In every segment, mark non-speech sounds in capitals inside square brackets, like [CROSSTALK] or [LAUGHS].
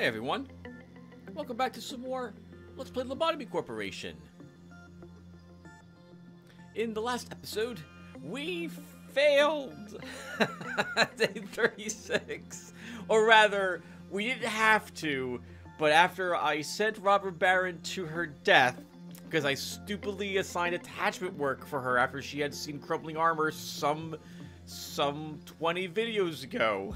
Hi everyone. Welcome back to some more Let's Play Lobotomy Corporation. In the last episode, we failed! [LAUGHS] Day 36. Or rather, we didn't have to, but after I sent Robert Baron to her death, because I stupidly assigned attachment work for her after she had seen Crumbling Armor some, some 20 videos ago.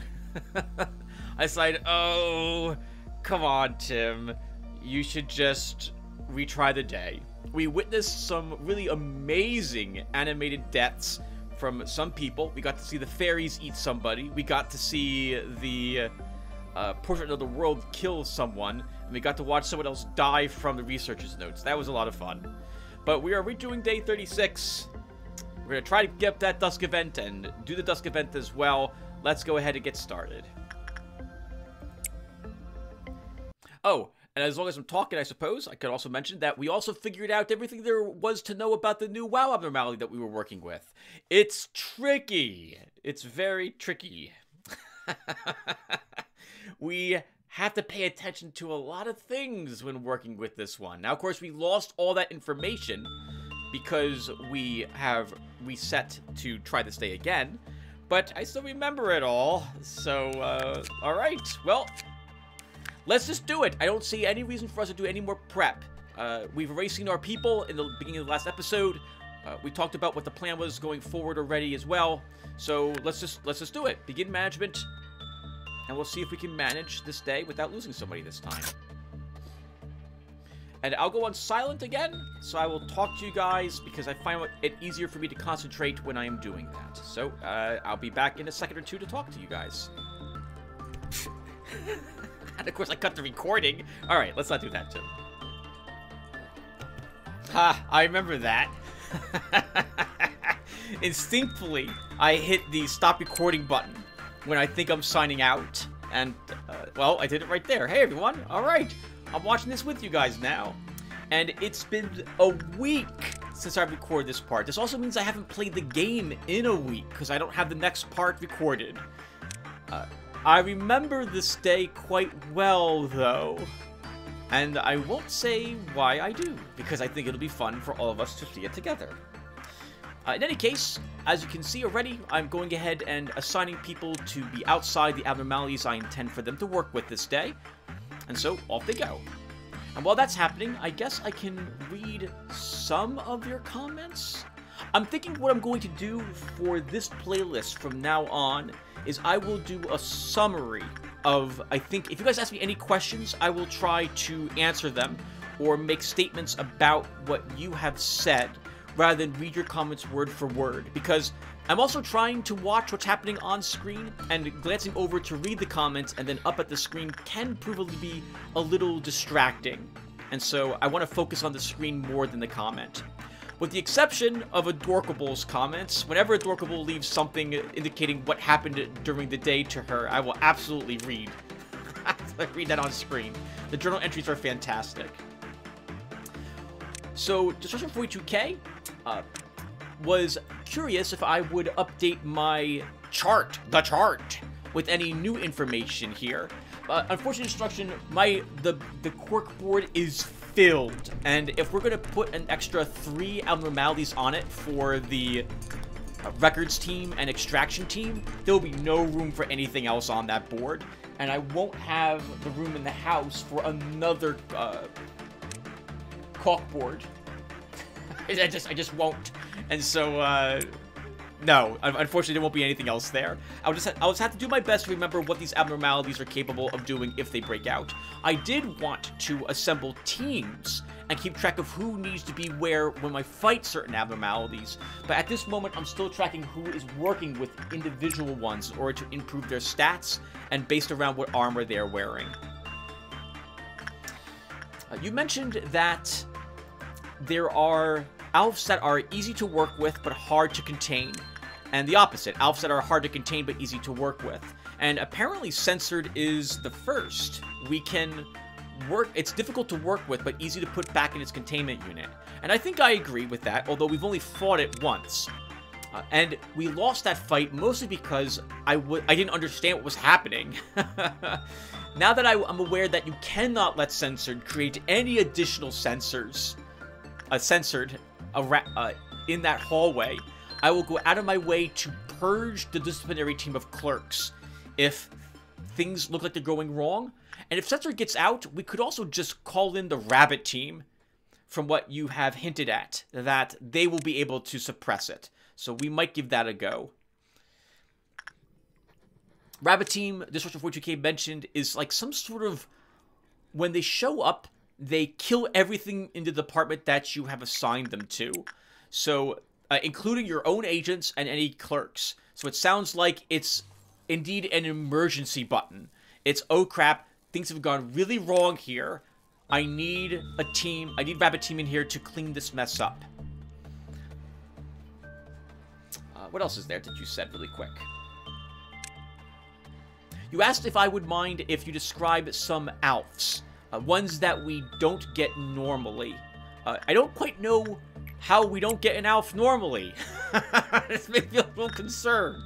[LAUGHS] I decided, oh, come on, Tim. You should just retry the day. We witnessed some really amazing animated deaths from some people. We got to see the fairies eat somebody. We got to see the uh, portrait of the world kill someone. And we got to watch someone else die from the researcher's notes. That was a lot of fun. But we are redoing day 36. We're going to try to get that Dusk event and do the Dusk event as well. Let's go ahead and get started. Oh, and as long as I'm talking, I suppose, I could also mention that we also figured out everything there was to know about the new WAW abnormality that we were working with. It's tricky. It's very tricky. [LAUGHS] we have to pay attention to a lot of things when working with this one. Now, of course, we lost all that information because we have reset to try this day again, but I still remember it all. So, uh, all right. Well, Let's just do it. I don't see any reason for us to do any more prep. Uh, we've already seen our people in the beginning of the last episode. Uh, we talked about what the plan was going forward already as well. So let's just let's just do it. Begin management, and we'll see if we can manage this day without losing somebody this time. And I'll go on silent again, so I will talk to you guys because I find it easier for me to concentrate when I am doing that. So uh, I'll be back in a second or two to talk to you guys. [LAUGHS] [LAUGHS] And of course, I cut the recording. All right, let's not do that, Jim. Ha, I remember that. [LAUGHS] Instinctively, I hit the stop recording button when I think I'm signing out. And, uh, well, I did it right there. Hey, everyone. All right. I'm watching this with you guys now. And it's been a week since I recorded this part. This also means I haven't played the game in a week because I don't have the next part recorded. Uh, I remember this day quite well, though. And I won't say why I do, because I think it'll be fun for all of us to see it together. Uh, in any case, as you can see already, I'm going ahead and assigning people to be outside the abnormalities I intend for them to work with this day. And so, off they go. And while that's happening, I guess I can read some of your comments? I'm thinking what I'm going to do for this playlist from now on is I will do a summary of, I think, if you guys ask me any questions, I will try to answer them or make statements about what you have said rather than read your comments word for word because I'm also trying to watch what's happening on screen and glancing over to read the comments and then up at the screen can probably be a little distracting. And so I want to focus on the screen more than the comment. With the exception of Adorkable's comments, whenever Adorkable leaves something indicating what happened during the day to her, I will absolutely read. [LAUGHS] Read that on screen. The journal entries are fantastic. So, Destruction 42K uh, was curious if I would update my chart, the chart, with any new information here. Uh, unfortunately, Destruction, my the the quirk board is filled. And if we're going to put an extra three abnormalities on it for the records team and extraction team, there'll be no room for anything else on that board. And I won't have the room in the house for another uh, caulk board. [LAUGHS] I just, I just won't. And so, uh, no, unfortunately, there won't be anything else there. I'll just, I'll just have to do my best to remember what these abnormalities are capable of doing if they break out. I did want to assemble teams and keep track of who needs to be where when I fight certain abnormalities, but at this moment, I'm still tracking who is working with individual ones in order to improve their stats and based around what armor they're wearing. Uh, you mentioned that there are Alephs that are easy to work with but hard to contain. And the opposite, Alephs that are hard to contain but easy to work with. And apparently Censored is the first. We can work, it's difficult to work with but easy to put back in its containment unit. And I think I agree with that, although we've only fought it once. Uh, and we lost that fight mostly because I w I didn't understand what was happening. [LAUGHS] now that I, am aware that you cannot let censored create any additional sensors, uh, censored uh, in that hallway, I will go out of my way to purge the disciplinary team of clerks if things look like they're going wrong. And if Censor gets out, we could also just call in the Rabbit team from what you have hinted at, that they will be able to suppress it. So we might give that a go. Rabbit Team, Destruction 42K mentioned, is like some sort of... When they show up, they kill everything in the department that you have assigned them to. So, uh, including your own agents and any clerks. So it sounds like it's indeed an emergency button. It's, oh crap, things have gone really wrong here. I need a team, I need Rabbit Team in here to clean this mess up. Uh, what else is there that you said really quick? You asked if I would mind if you describe some Alephs, uh, ones that we don't get normally. Uh, I don't quite know how we don't get an Aleph normally. [LAUGHS] this makes me a little concerned.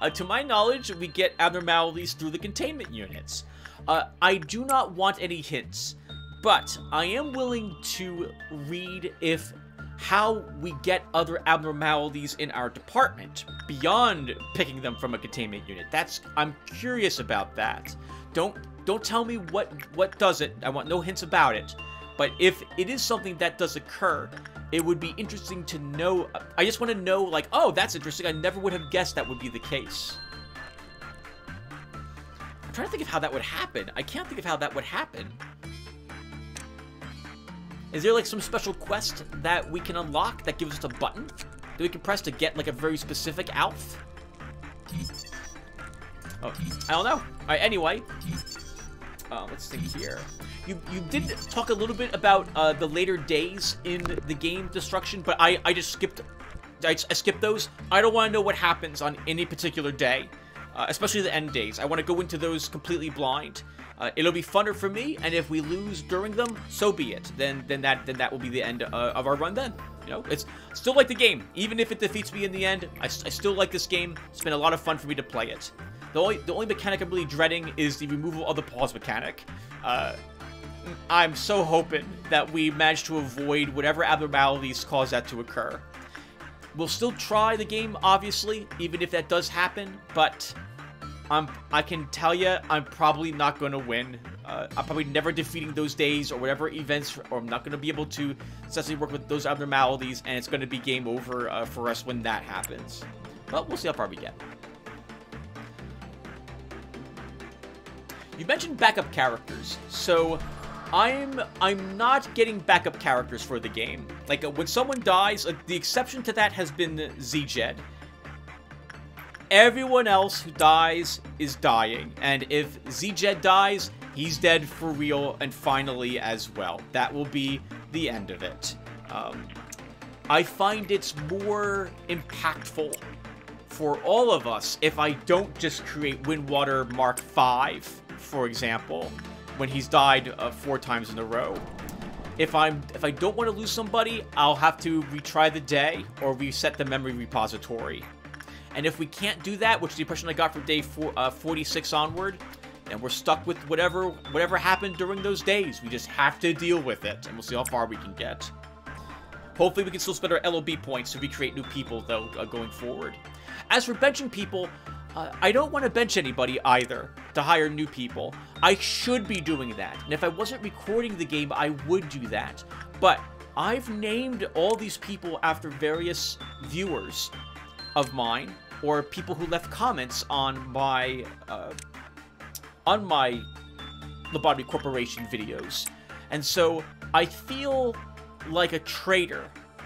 Uh, to my knowledge, we get abnormalities through the containment units. Uh, I do not want any hints, but I am willing to read if how we get other abnormalities in our department beyond picking them from a containment unit. That's I'm curious about that. Don't don't tell me what what does it. I want no hints about it. But if it is something that does occur, it would be interesting to know. I just want to know, like, oh, that's interesting. I never would have guessed that would be the case. I'm trying to think of how that would happen. I can't think of how that would happen. Is there like some special quest that we can unlock that gives us a button that we can press to get like a very specific Aleph? Oh, I don't know. All right, anyway. Uh, let's think here. You you did talk a little bit about uh, the later days in the game destruction, but I, I just skipped I, I skipped those. I don't want to know what happens on any particular day, uh, especially the end days. I want to go into those completely blind. Uh, it'll be funner for me, and if we lose during them, so be it. Then then that then that will be the end uh, of our run then. You know, it's still like the game. Even if it defeats me in the end, I, I still like this game. It's been a lot of fun for me to play it. The only, the only mechanic I'm really dreading is the removal of the pause mechanic. Uh, I'm so hoping that we manage to avoid whatever abnormalities cause that to occur. We'll still try the game, obviously, even if that does happen, but I'm, I can tell you, I'm probably not going to win. Uh, I'm probably never defeating those days or whatever events, or I'm not going to be able to successfully work with those abnormalities, and it's going to be game over uh, for us when that happens. But we'll see how far we get. You mentioned backup characters, so I'm I'm not getting backup characters for the game. Like uh, when someone dies, uh, the exception to that has been ZJed. Everyone else who dies is dying. And if ZJed dies, he's dead for real and finally as well. That will be the end of it. Um, I find it's more impactful for all of us if I don't just create Windwater Mark V, for example, when he's died uh, four times in a row. If I'm if I don't want to lose somebody, I'll have to retry the day or reset the memory repository. And if we can't do that, which is the impression I got from day four, uh, 46 onward, then we're stuck with whatever whatever happened during those days. We just have to deal with it, and we'll see how far we can get. Hopefully we can still spend our LOB points to recreate new people, though, uh, going forward. As for benching people, uh, I don't want to bench anybody either to hire new people. I should be doing that, and if I wasn't recording the game, I would do that. But I've named all these people after various viewers of mine or people who left comments on my uh, on my Lobotomy Corporation videos. And so I feel like a traitor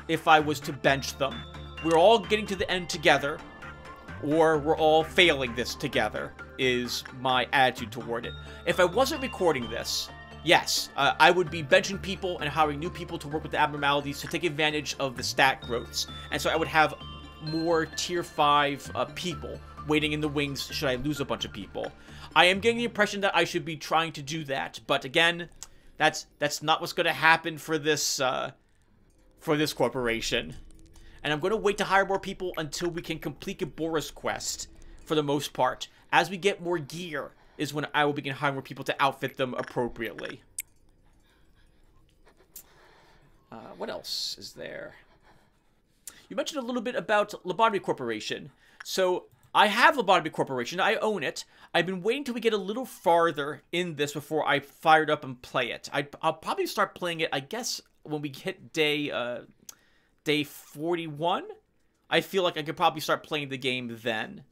if I was to bench them. We're all getting to the end together, or we're all failing this together, is my attitude toward it. If I wasn't recording this, yes, uh, I would be benching people and hiring new people to work with the abnormalities to take advantage of the stat growths. And so I would have more tier 5 uh, people waiting in the wings should I lose a bunch of people. I am getting the impression that I should be trying to do that, but again, that's that's not what's going to happen for this uh, for this corporation. And I'm going to wait to hire more people until we can complete a Boris quest for the most part. As we get more gear, is when I will begin hiring more people to outfit them appropriately. Uh, what else is there? You mentioned a little bit about Lobotomy Corporation. So, I have Lobotomy Corporation. I own it. I've been waiting till we get a little farther in this before I fired up and play it. I, will probably start playing it, I guess, when we hit day, uh, day 41. I feel like I could probably start playing the game then.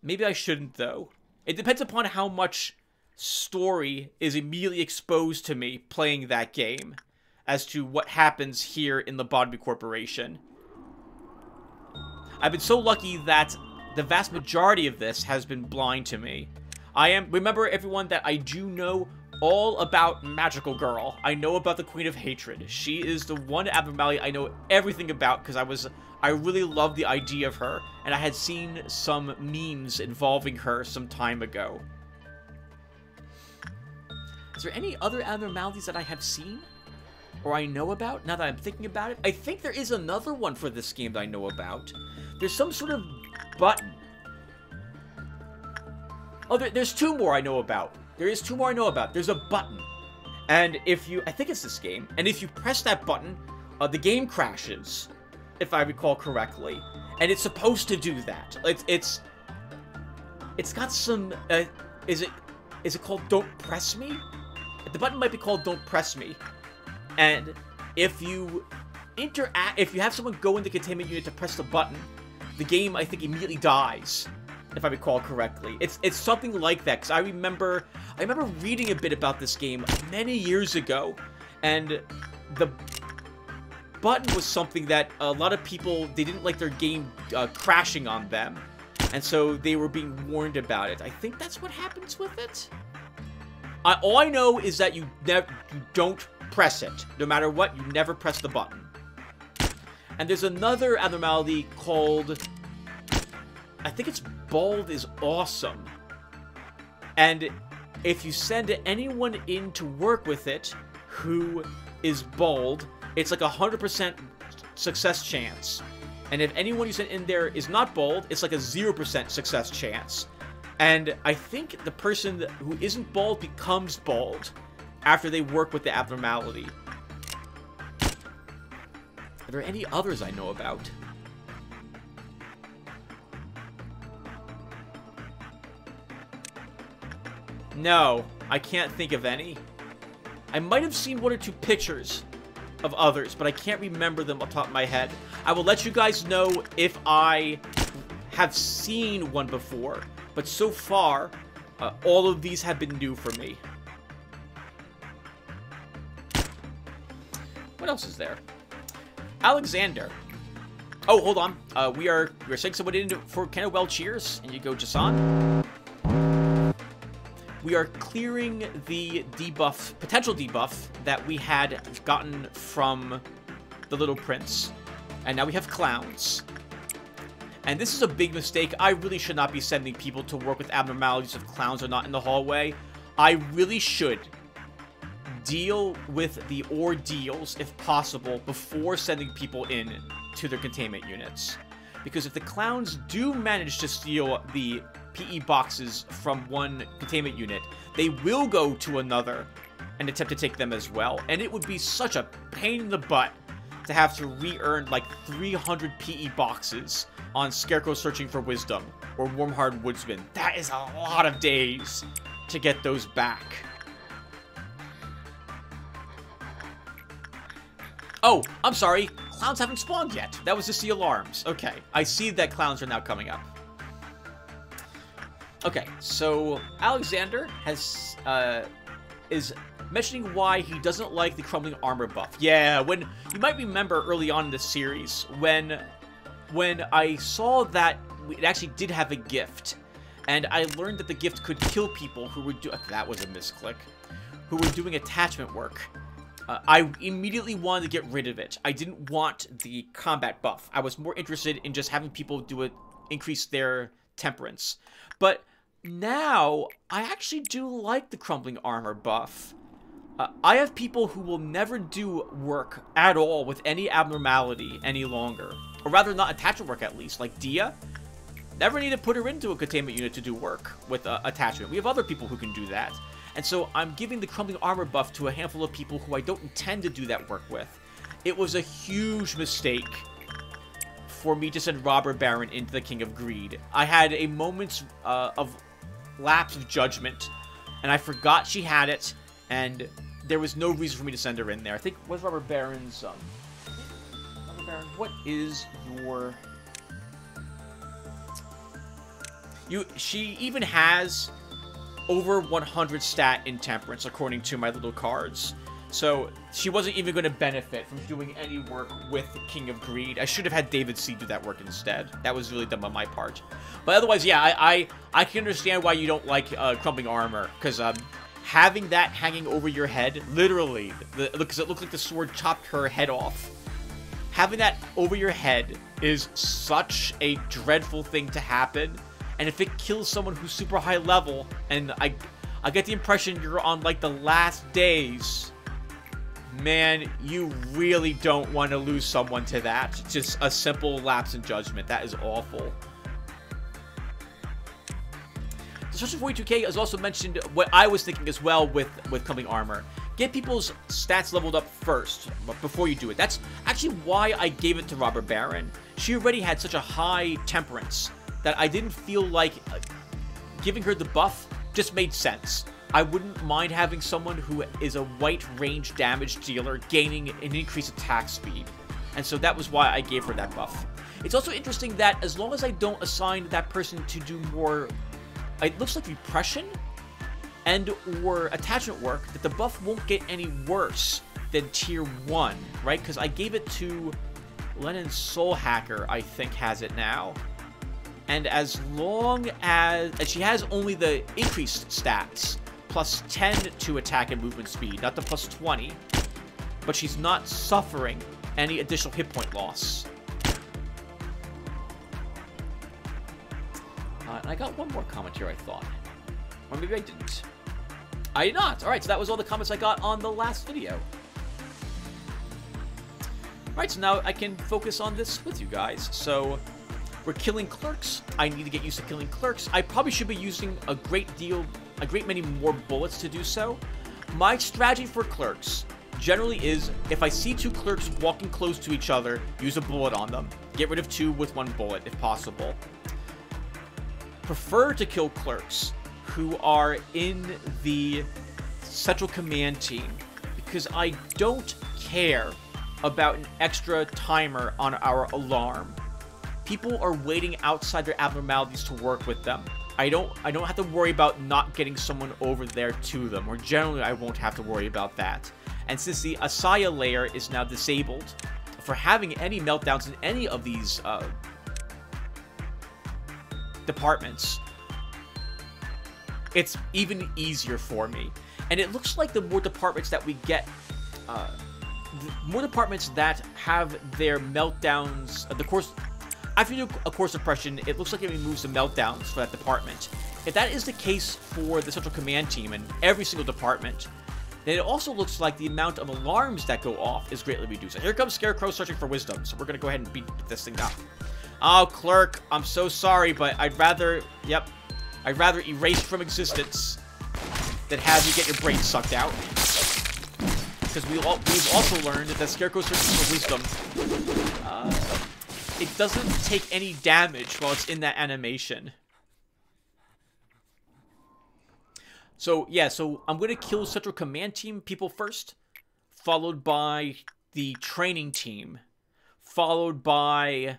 Maybe I shouldn't, though. It depends upon how much story is immediately exposed to me playing that game as to what happens here in the Lobotomy Corporation. I've been so lucky that the vast majority of this has been blind to me. I am, remember everyone that I do know all about Magical Girl. I know about the Queen of Hatred. She is the one abnormality I know everything about because I was, I really love the idea of her, and I had seen some memes involving her some time ago. Is there any other abnormalities that I have seen? Or I know about, now that I'm thinking about it. I think there is another one for this game that I know about. There's some sort of button. Oh, there, there's two more I know about. There is two more I know about. There's a button. And if you, I think it's this game, and if you press that button, uh, the game crashes, if I recall correctly. And it's supposed to do that. It's, it's, it's got some, uh, is it, is it called Don't Press Me? The button might be called Don't Press Me. And if you interact, if you have someone go in the containment unit to press the button, the game, I think, immediately dies, if I recall correctly. It's it's something like that, because I remember, I remember reading a bit about this game many years ago, and the button was something that a lot of people, they didn't like their game uh, crashing on them, and so they were being warned about it. I think that's what happens with it. I, all I know is that you never, you don't press it. No matter what, you never press the button. And there's another abnormality called... I think it's bald is awesome. And if you send anyone in to work with it who is bald, it's like a 100% success chance. And if anyone you send in there is not bald, it's like a 0% success chance. And I think the person who isn't bald becomes bald after they work with the abnormality. Are there any others I know about? No, I can't think of any. I might have seen one or two pictures of others, but I can't remember them off top of my head. I will let you guys know if I have seen one before, but so far, uh, all of these have been new for me. Else is there? Alexander. Oh, hold on. Uh, we are we are saying someone in for Wellcheers, and you go Jason. We are clearing the debuff, potential debuff that we had gotten from the Little Prince, and now we have clowns. And this is a big mistake. I really should not be sending people to work with abnormalities if clowns are not in the hallway. I really should deal with the ordeals, if possible, before sending people in to their containment units. Because if the clowns do manage to steal the PE boxes from one containment unit, they will go to another and attempt to take them as well. And it would be such a pain in the butt to have to re-earn like 300 PE boxes on Scarecrow Searching for Wisdom or Warm-Hearted Woodsman. That is a lot of days to get those back. Oh, I'm sorry. Clowns haven't spawned yet. That was just the alarms. Okay, I see that clowns are now coming up. Okay, so Alexander has uh, is mentioning why he doesn't like the crumbling armor buff. Yeah, when you might remember early on in the series when when I saw that it actually did have a gift, and I learned that the gift could kill people who were do that was a misclick, who were doing attachment work. Uh, I immediately wanted to get rid of it. I didn't want the combat buff. I was more interested in just having people do it, increase their temperance. But now, I actually do like the crumbling armor buff. Uh, I have people who will never do work at all with any abnormality any longer. Or rather, not attachment work at least, like Dia. Never need to put her into a containment unit to do work with uh, attachment. We have other people who can do that. And so I'm giving the crumbling armor buff to a handful of people who I don't intend to do that work with. It was a huge mistake for me to send Robber Baron into the King of Greed. I had a moment uh, of lapse of judgment, and I forgot she had it, and there was no reason for me to send her in there. I think, what's Robber Baron's, um... Robber Baron, what is your... You, she even has over 100 stat in Temperance, according to my little cards. So she wasn't even going to benefit from doing any work with King of Greed. I should have had David C do that work instead. That was really dumb on my part. But otherwise, yeah, I I, I can understand why you don't like uh, Crumbling Armor. Because um, having that hanging over your head, literally, because it looked like the sword chopped her head off. Having that over your head is such a dreadful thing to happen and if it kills someone who's super high level, and I, I get the impression you're on like the last days, man, you really don't want to lose someone to that. Just a simple lapse in judgment. That is awful. Destruction 42k has also mentioned what I was thinking as well with, with coming armor. Get people's stats leveled up first, before you do it. That's actually why I gave it to Robert Baron. She already had such a high temperance that I didn't feel like uh, giving her the buff just made sense. I wouldn't mind having someone who is a white range damage dealer gaining an increased attack speed. And so that was why I gave her that buff. It's also interesting that as long as I don't assign that person to do more, it looks like repression and or attachment work, that the buff won't get any worse than tier 1, right? Because I gave it to Lennon Soul Hacker, I think, has it now and as long as, and she has only the increased stats, plus 10 to attack and movement speed, not the plus 20, but she's not suffering any additional hit point loss. Uh, and I got one more comment here, I thought. Or maybe I didn't. I did not. Alright, so that was all the comments I got on the last video. Alright, so now I can focus on this with you guys. So, we're killing clerks. I need to get used to killing clerks. I probably should be using a great deal, a great many more bullets to do so. My strategy for clerks generally is if I see two clerks walking close to each other, use a bullet on them. Get rid of two with one bullet if possible. Prefer to kill clerks who are in the central command team because I don't care about an extra timer on our alarm people are waiting outside their abnormalities to work with them. I don't I don't have to worry about not getting someone over there to them, or generally I won't have to worry about that. And since the Asaya layer is now disabled for having any meltdowns in any of these uh, departments, it's even easier for me. And it looks like the more departments that we get, uh, more departments that have their meltdowns, uh, the course after you do a core suppression, it looks like it removes the meltdowns for that department. If that is the case for the central command team and every single department, then it also looks like the amount of alarms that go off is greatly reduced. And here comes Scarecrow searching for wisdom, so we're going to go ahead and beat this thing up. Oh, Clerk, I'm so sorry, but I'd rather, yep, I'd rather erase from existence than have you get your brain sucked out. Because we we've also learned that Scarecrow searching for wisdom uh, it doesn't take any damage while it's in that animation. So, yeah, so I'm going to kill Central Command Team people first, followed by the training team, followed by...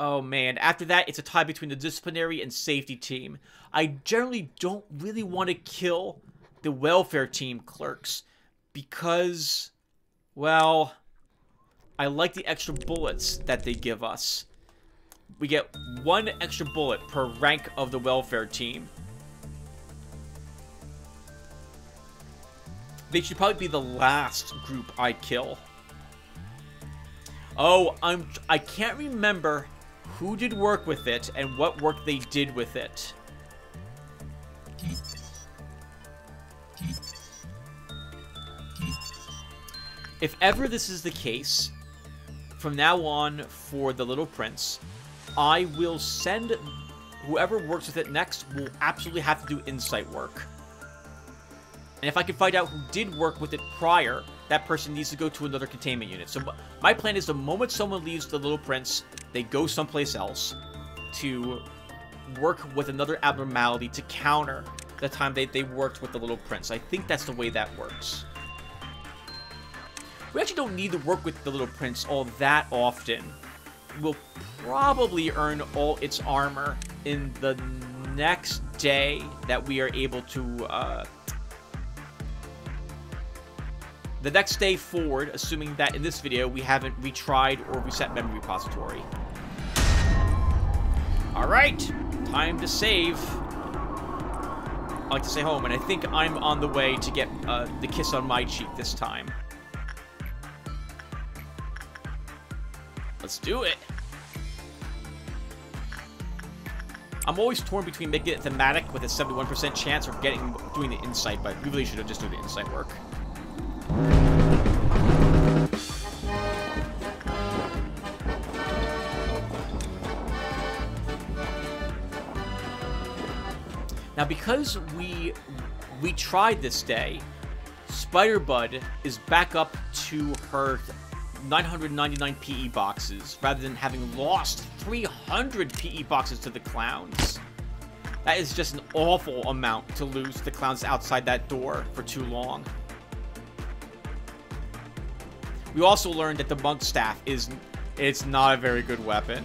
Oh, man. After that, it's a tie between the disciplinary and safety team. I generally don't really want to kill the welfare team clerks because, well, I like the extra bullets that they give us. We get one extra bullet per rank of the welfare team. They should probably be the last group I kill. Oh, I'm I can't remember who did work with it and what work they did with it. If ever this is the case, from now on, for the Little Prince, I will send whoever works with it next will absolutely have to do insight work. And if I can find out who did work with it prior, that person needs to go to another containment unit. So my plan is the moment someone leaves the Little Prince, they go someplace else to work with another abnormality to counter the time they, they worked with the Little Prince. I think that's the way that works. We actually don't need to work with the Little Prince all that often. We'll probably earn all its armor in the next day that we are able to uh, the next day forward, assuming that in this video we haven't retried or reset memory repository. Alright, time to save. I like to say home, and I think I'm on the way to get uh, the kiss on my cheek this time. Let's do it. I'm always torn between making it thematic with a 71% chance or getting doing the insight, but we really should have just done the insight work. Now, because we we tried this day, Spider-Bud is back up to her 999 PE boxes, rather than having lost 300 PE boxes to the clowns. That is just an awful amount to lose the clowns outside that door for too long. We also learned that the monk staff is it's not a very good weapon.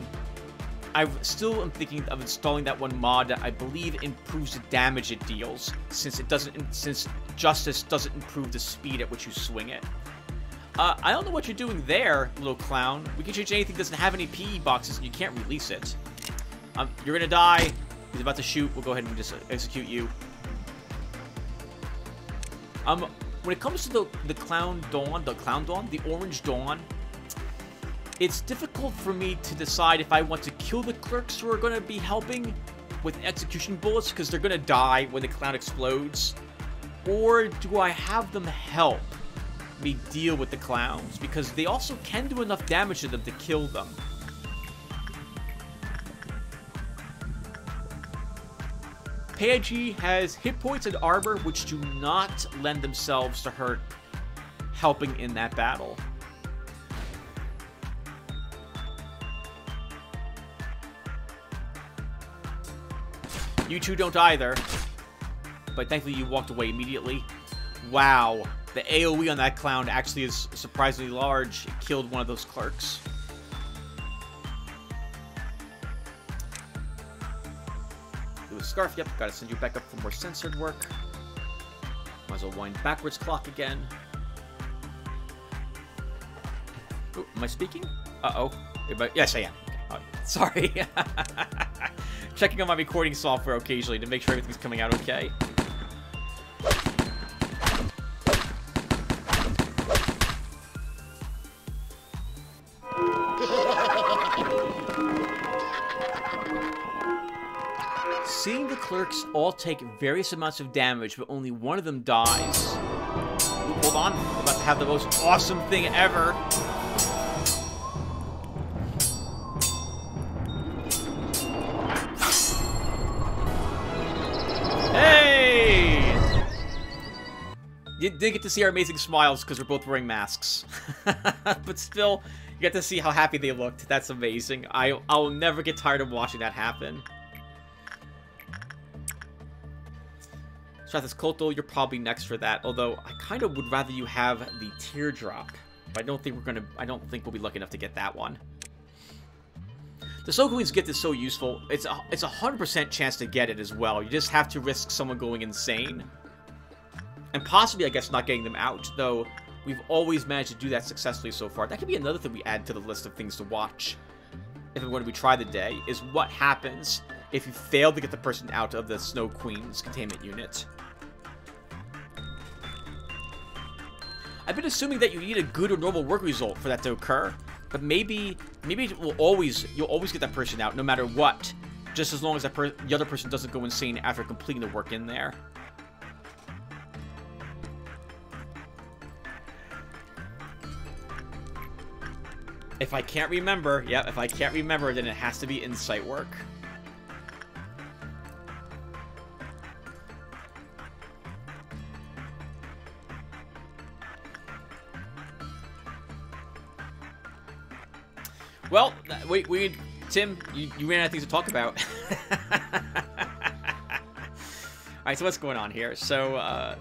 I still am thinking of installing that one mod that I believe improves the damage it deals, since it doesn't since Justice doesn't improve the speed at which you swing it. Uh, I don't know what you're doing there, little clown. We can change anything that doesn't have any PE boxes and you can't release it. Um, you're gonna die. He's about to shoot. We'll go ahead and just execute you. Um, when it comes to the, the Clown Dawn, the Clown Dawn, the Orange Dawn, it's difficult for me to decide if I want to kill the clerks who are to be helping with execution bullets because they're to die when the clown explodes, or do I have them help me deal with the clowns because they also can do enough damage to them to kill them. Paiji has hit points and armor which do not lend themselves to her helping in that battle. You two don't either. But thankfully you walked away immediately. Wow. The AoE on that clown actually is surprisingly large. It killed one of those clerks. Scarf, yep, gotta send you back up for more censored work. Might as well wind backwards clock again. Ooh, am I speaking? Uh-oh. Yes, I am. Oh, sorry. [LAUGHS] Checking on my recording software occasionally to make sure everything's coming out okay. All take various amounts of damage, but only one of them dies. Ooh, hold on. We're about to have the most awesome thing ever. Hey! You did get to see our amazing smiles because we're both wearing masks. [LAUGHS] but still, you get to see how happy they looked. That's amazing. I, I'll never get tired of watching that happen. Strathis Kotal, you're probably next for that, although I kind of would rather you have the Teardrop. But I don't think we're gonna I don't think we'll be lucky enough to get that one. The Snow Queen's gift is so useful. It's a it's a hundred percent chance to get it as well. You just have to risk someone going insane. And possibly, I guess, not getting them out, though we've always managed to do that successfully so far. That could be another thing we add to the list of things to watch if and when we try the day, is what happens if you fail to get the person out of the Snow Queen's containment unit. I've been assuming that you need a good or normal work result for that to occur, but maybe maybe it will always you'll always get that person out no matter what, just as long as that the other person doesn't go insane after completing the work in there. If I can't remember, yeah, if I can't remember, then it has to be insight work. Well, we, we, Tim, you, you ran out of things to talk about. [LAUGHS] Alright, so what's going on here? So, uh,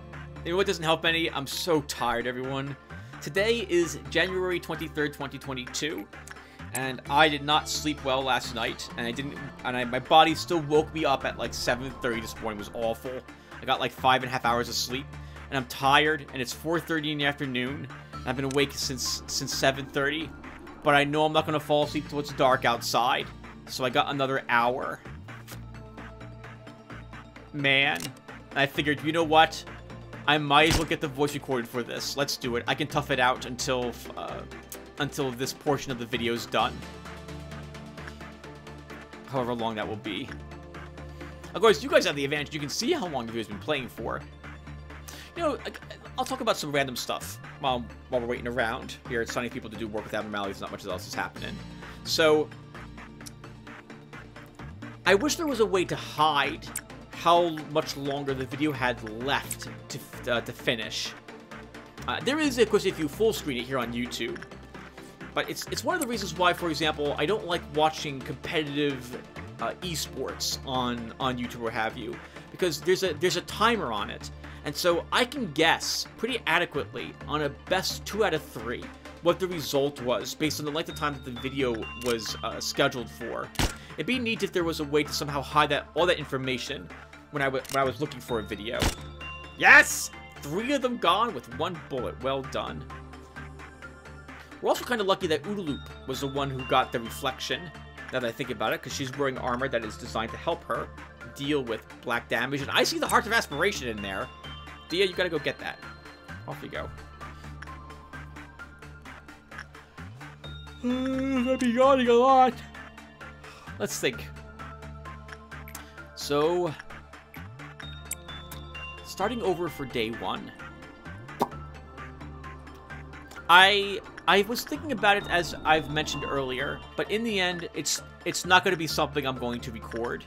you know what doesn't help any? I'm so tired, everyone. Today is January 23rd, 2022, and I did not sleep well last night, and I didn't, and I, my body still woke me up at like 7.30 this morning. It was awful. I got like five and a half hours of sleep, and I'm tired, and it's 4.30 in the afternoon, I've been awake since, since 7.30, but I know I'm not going to fall asleep till it's dark outside, so I got another hour. Man, I figured, you know what? I might as well get the voice recorded for this. Let's do it. I can tough it out until uh, until this portion of the video is done. However long that will be. Of course, you guys have the advantage. You can see how long the video's been playing for. You know, I'll talk about some random stuff while, while we're waiting around. Here at Sunny People to do work with abnormalities. Not much else is happening. So, I wish there was a way to hide how much longer the video had left to, uh, to finish. Uh, there is, of course, if you full screen it here on YouTube. But it's, it's one of the reasons why, for example, I don't like watching competitive uh, esports on, on YouTube or have you. Because there's a, there's a timer on it. And so I can guess pretty adequately on a best 2 out of 3 what the result was based on the length of time that the video was uh, scheduled for. It'd be neat if there was a way to somehow hide that all that information when I, when I was looking for a video. Yes! Three of them gone with one bullet. Well done. We're also kind of lucky that Oodaloop was the one who got the reflection, now that I think about it, because she's wearing armor that is designed to help her deal with black damage. And I see the Heart of Aspiration in there. Dia, you gotta go get that. Off you go. Mm, I've been yawning a lot. Let's think. So, starting over for day one. I I was thinking about it as I've mentioned earlier, but in the end, it's it's not going to be something I'm going to record.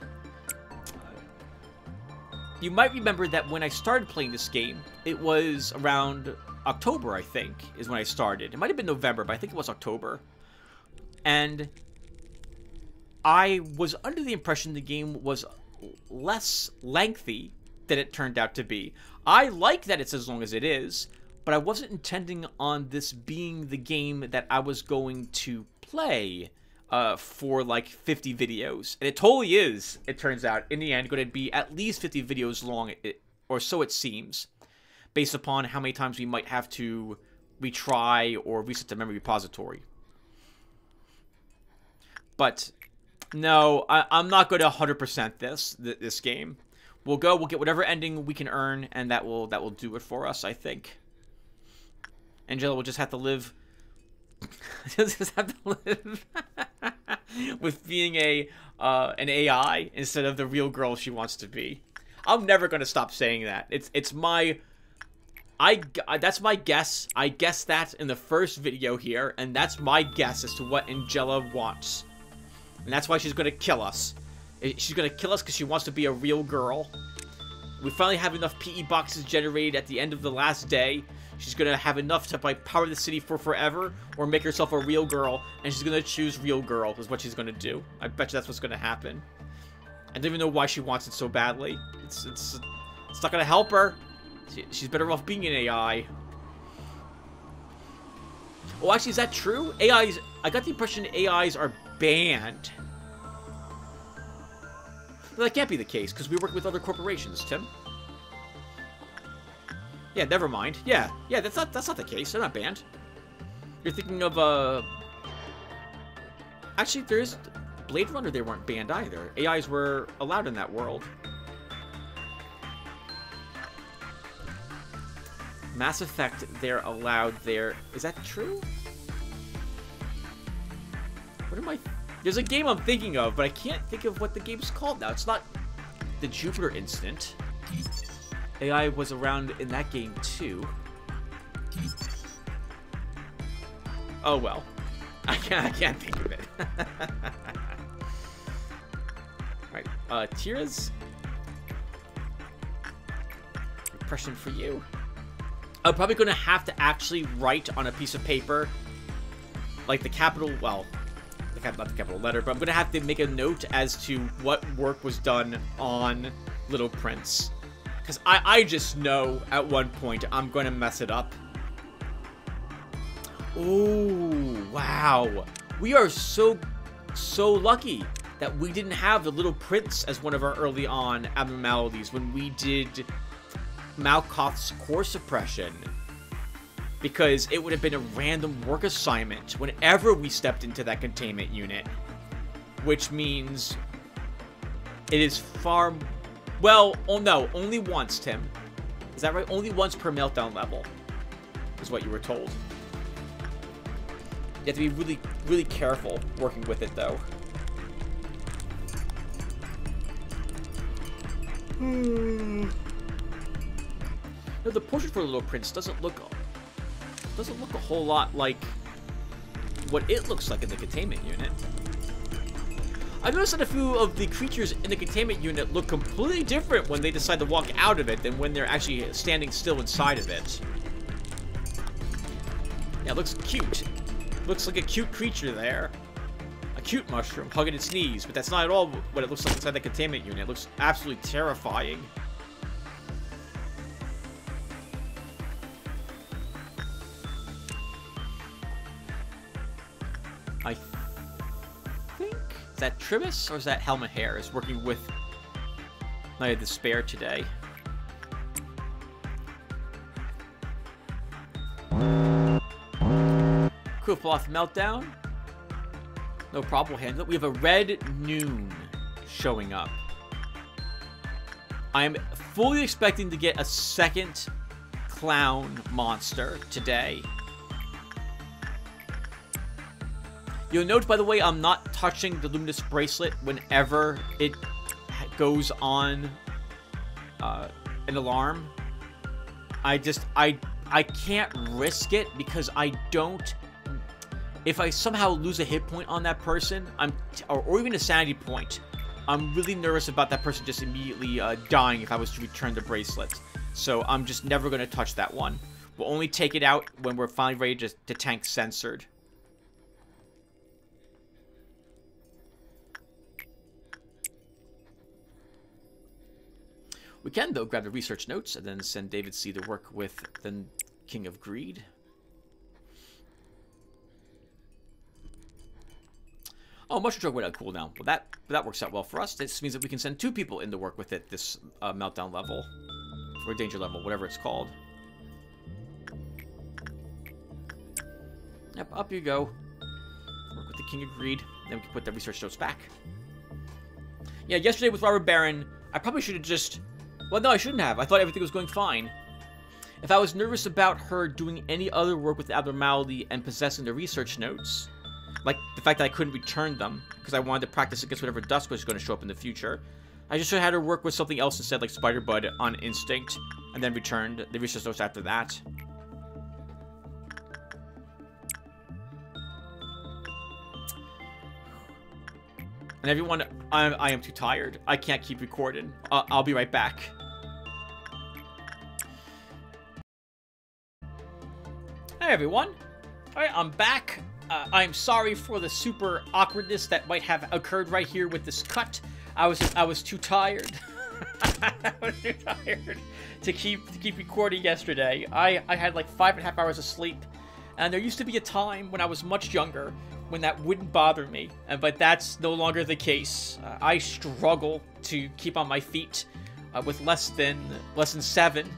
You might remember that when I started playing this game, it was around October, I think, is when I started. It might have been November, but I think it was October. And I was under the impression the game was less lengthy than it turned out to be. I like that it's as long as it is, but I wasn't intending on this being the game that I was going to play uh, for like 50 videos. And it totally is, it turns out, in the end, going to be at least 50 videos long, or so it seems, based upon how many times we might have to retry or reset the memory repository. But no, I, am not going to 100% this this game we'll go. We'll get whatever ending we can earn, and that will that will do it for us. I think. Angela will just have to live. [LAUGHS] just have to live [LAUGHS] with being a uh, an AI instead of the real girl she wants to be. I'm never gonna stop saying that. It's it's my I, that's my guess. I guess that in the first video here, and that's my guess as to what Angela wants. And that's why she's gonna kill us. She's gonna kill us because she wants to be a real girl. We finally have enough PE boxes generated at the end of the last day. She's gonna have enough to like power the city for forever, or make herself a real girl, and she's gonna choose real girl is what she's gonna do. I bet you that's what's gonna happen. I don't even know why she wants it so badly. It's it's it's not gonna help her. She, she's better off being an AI. Oh, actually, is that true? AIs. I got the impression AIs are banned that can't be the case, because we work with other corporations, Tim. Yeah, never mind. Yeah, yeah, that's not that's not the case. They're not banned. You're thinking of uh Actually there's Blade Runner they weren't banned either. AIs were allowed in that world. Mass Effect they're allowed there. Is that true? What am I there's a game I'm thinking of, but I can't think of what the game's called now. It's not the Jupiter Instant. AI was around in that game too. Oh well. [LAUGHS] I can't, I can't think of it. [LAUGHS] Alright, uh, Tira's impression for you. I'm probably going to have to actually write on a piece of paper, like the capital, well, not the capital letter, but I'm going to have to make a note as to what work was done on Little Prince. Because I, I just know at one point I'm going to mess it up. Oh, wow. We are so, so lucky that we didn't have the Little Prince as one of our early on abnormalities when we did Malkuth's core suppression. Because it would have been a random work assignment whenever we stepped into that containment unit. Which means it is far... Well, oh no, only once, Tim. Is that right? Only once per meltdown level is what you were told. You have to be really, really careful working with it, though. Hmm. No, the portrait for the Little Prince doesn't look doesn't look a whole lot like what it looks like in the containment unit. I noticed that a few of the creatures in the containment unit look completely different when they decide to walk out of it than when they're actually standing still inside of it. Yeah, it looks cute. Looks like a cute creature there. A cute mushroom hugging its knees, but that's not at all what it looks like inside the containment unit. It looks absolutely terrifying. Is that Tribus or is that Helmet Hair is working with Knight of Despair today? Qliphoth Meltdown. No problem, we'll handle it. We have a Red Noon showing up. I'm fully expecting to get a second clown monster today. You'll note, by the way, I'm not touching the Luminous Bracelet whenever it goes on uh, an alarm. I just, I, I can't risk it because I don't... If I somehow lose a hit point on that person, I'm, or, or even a sanity point, I'm really nervous about that person just immediately uh, dying if I was to return the bracelet. So I'm just never going to touch that one. We'll only take it out when we're finally ready to, to tank censored. We can, though, grab the research notes and then send David C. to work with the King of Greed. Oh, Mushroom Drug went on cooldown. Well, that that works out well for us. This means that we can send two people in to work with it this uh, meltdown level. Or danger level, whatever it's called. Yep, up you go. Work with the King of Greed. Then we can put the research notes back. Yeah, yesterday with Robert Baron, I probably should have just well, no, I shouldn't have. I thought everything was going fine. If I was nervous about her doing any other work with abnormality and possessing the research notes, like the fact that I couldn't return them because I wanted to practice against whatever Dusk was going to show up in the future, I just should have had her work with something else instead, like Spider Bud on Instinct, and then returned the research notes after that. And everyone, I, I am too tired. I can't keep recording. Uh, I'll be right back. Hey everyone. Alright, I'm back. Uh, I'm sorry for the super awkwardness that might have occurred right here with this cut. I was I was too tired. [LAUGHS] I was too tired to keep to keep recording yesterday. I, I had like five and a half hours of sleep. And there used to be a time when I was much younger when that wouldn't bother me, and but that's no longer the case. Uh, I struggle to keep on my feet uh, with less than less than seven,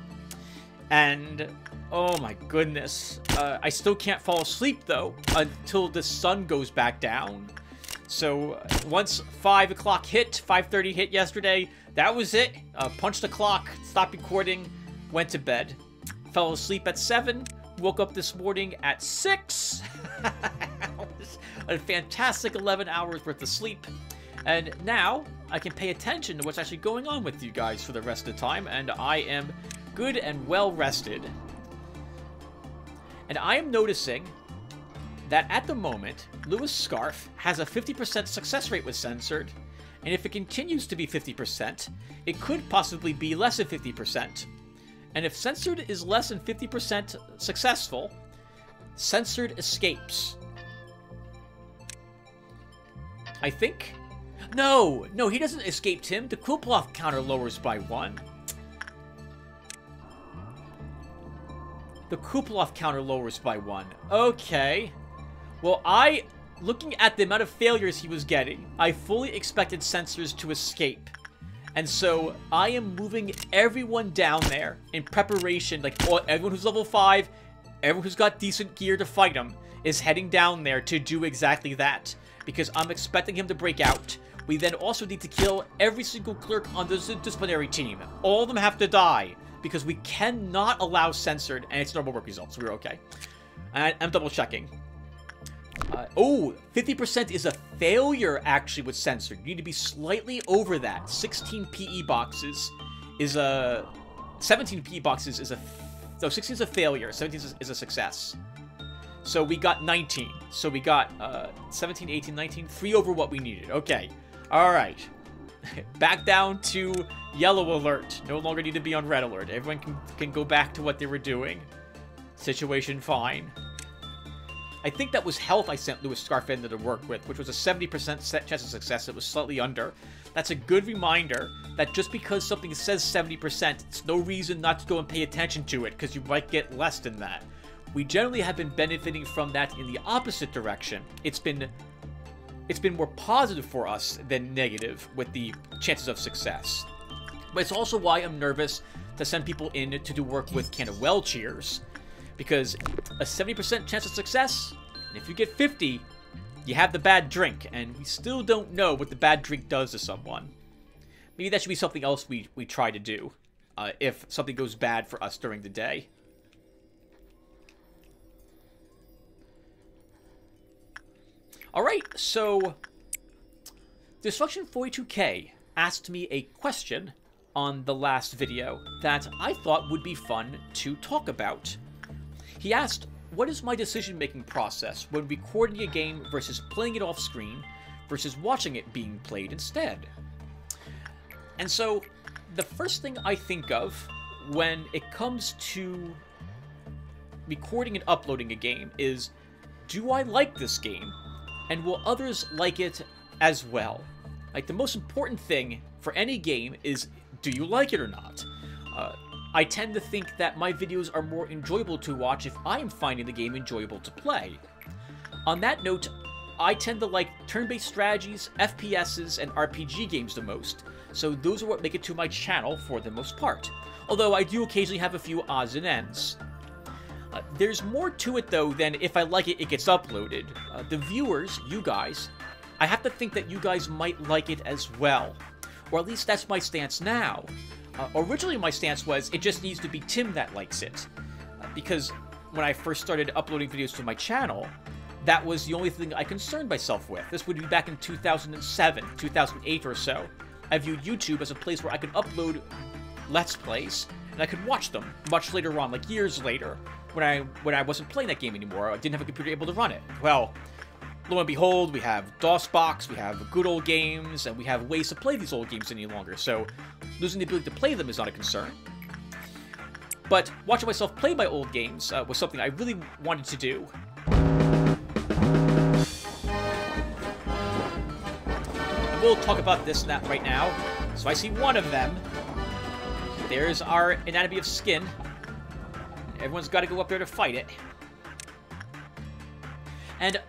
and oh my goodness, uh, I still can't fall asleep though until the sun goes back down. So uh, once five o'clock hit, 5:30 hit yesterday, that was it. Uh, punched the clock, stopped recording, went to bed, fell asleep at seven, woke up this morning at six. [LAUGHS] a fantastic 11 hours worth of sleep. And now I can pay attention to what's actually going on with you guys for the rest of the time, and I am good and well rested. And I am noticing that at the moment, Lewis Scarf has a 50% success rate with Censored, and if it continues to be 50%, it could possibly be less than 50%. And if Censored is less than 50% successful, Censored escapes. I think? No! No, he doesn't escape Tim. The Qliphoth counter lowers by one. The Qliphoth counter lowers by one. Okay. Well, I, looking at the amount of failures he was getting, I fully expected censors to escape. And so I am moving everyone down there in preparation, like everyone who's level 5, everyone who's got decent gear to fight him, is heading down there to do exactly that. Because I'm expecting him to break out. We then also need to kill every single clerk on the disciplinary team. All of them have to die. Because we cannot allow censored, and it's normal work results. We're okay. I, I'm double checking. Uh, oh, 50% is a failure, actually, with censored. You need to be slightly over that. 16 PE boxes is a... 17 PE boxes is a... No, 16 is a failure. 17 is a, is a success. So we got 19. So we got uh, 17, 18, 19. Three over what we needed. Okay. All right. [LAUGHS] back down to yellow alert. No longer need to be on red alert. Everyone can, can go back to what they were doing. Situation fine. I think that was health I sent Lewis Scarfender to work with, which was a 70% chance of success. It was slightly under. That's a good reminder that just because something says 70%, it's no reason not to go and pay attention to it, because you might get less than that. We generally have been benefiting from that in the opposite direction. It's been it's been more positive for us than negative with the chances of success. But it's also why I'm nervous to send people in to do work with Can of Wellcheers, because a 70% chance of success, and if you get 50, you have the bad drink, and we still don't know what the bad drink does to someone. Maybe that should be something else we, we try to do, uh, if something goes bad for us during the day. Alright, so... Destruction 42K asked me a question on the last video that I thought would be fun to talk about. He asked, what is my decision-making process when recording a game versus playing it off-screen versus watching it being played instead? And so, the first thing I think of when it comes to recording and uploading a game is, do I like this game? And will others like it as well? Like, the most important thing for any game is, do you like it or not? Uh, I tend to think that my videos are more enjoyable to watch if I am finding the game enjoyable to play. On that note, I tend to like turn-based strategies, FPSs, and RPG games the most, so those are what make it to my channel for the most part. Although I do occasionally have a few odds and ends. Uh, there's more to it though than if I like it, it gets uploaded. Uh, the viewers, you guys, I have to think that you guys might like it as well. Or at least that's my stance now. Uh, originally, my stance was it just needs to be Tim that likes it. Uh, because when I first started uploading videos to my channel, that was the only thing I concerned myself with. This would be back in 2007, 2008 or so. I viewed YouTube as a place where I could upload Let's Plays, and I could watch them much later on, like years later, when I when I wasn't playing that game anymore. I didn't have a computer able to run it. Well, lo and behold, we have DOSBox, we have good old games, and we have ways to play these old games any longer, so losing the ability to play them is not a concern. But watching myself play my old games uh, was something I really wanted to do. And we'll talk about this and that right now. So I see one of them. There's our Anatomy of Skin. Everyone's got to go up there to fight it. And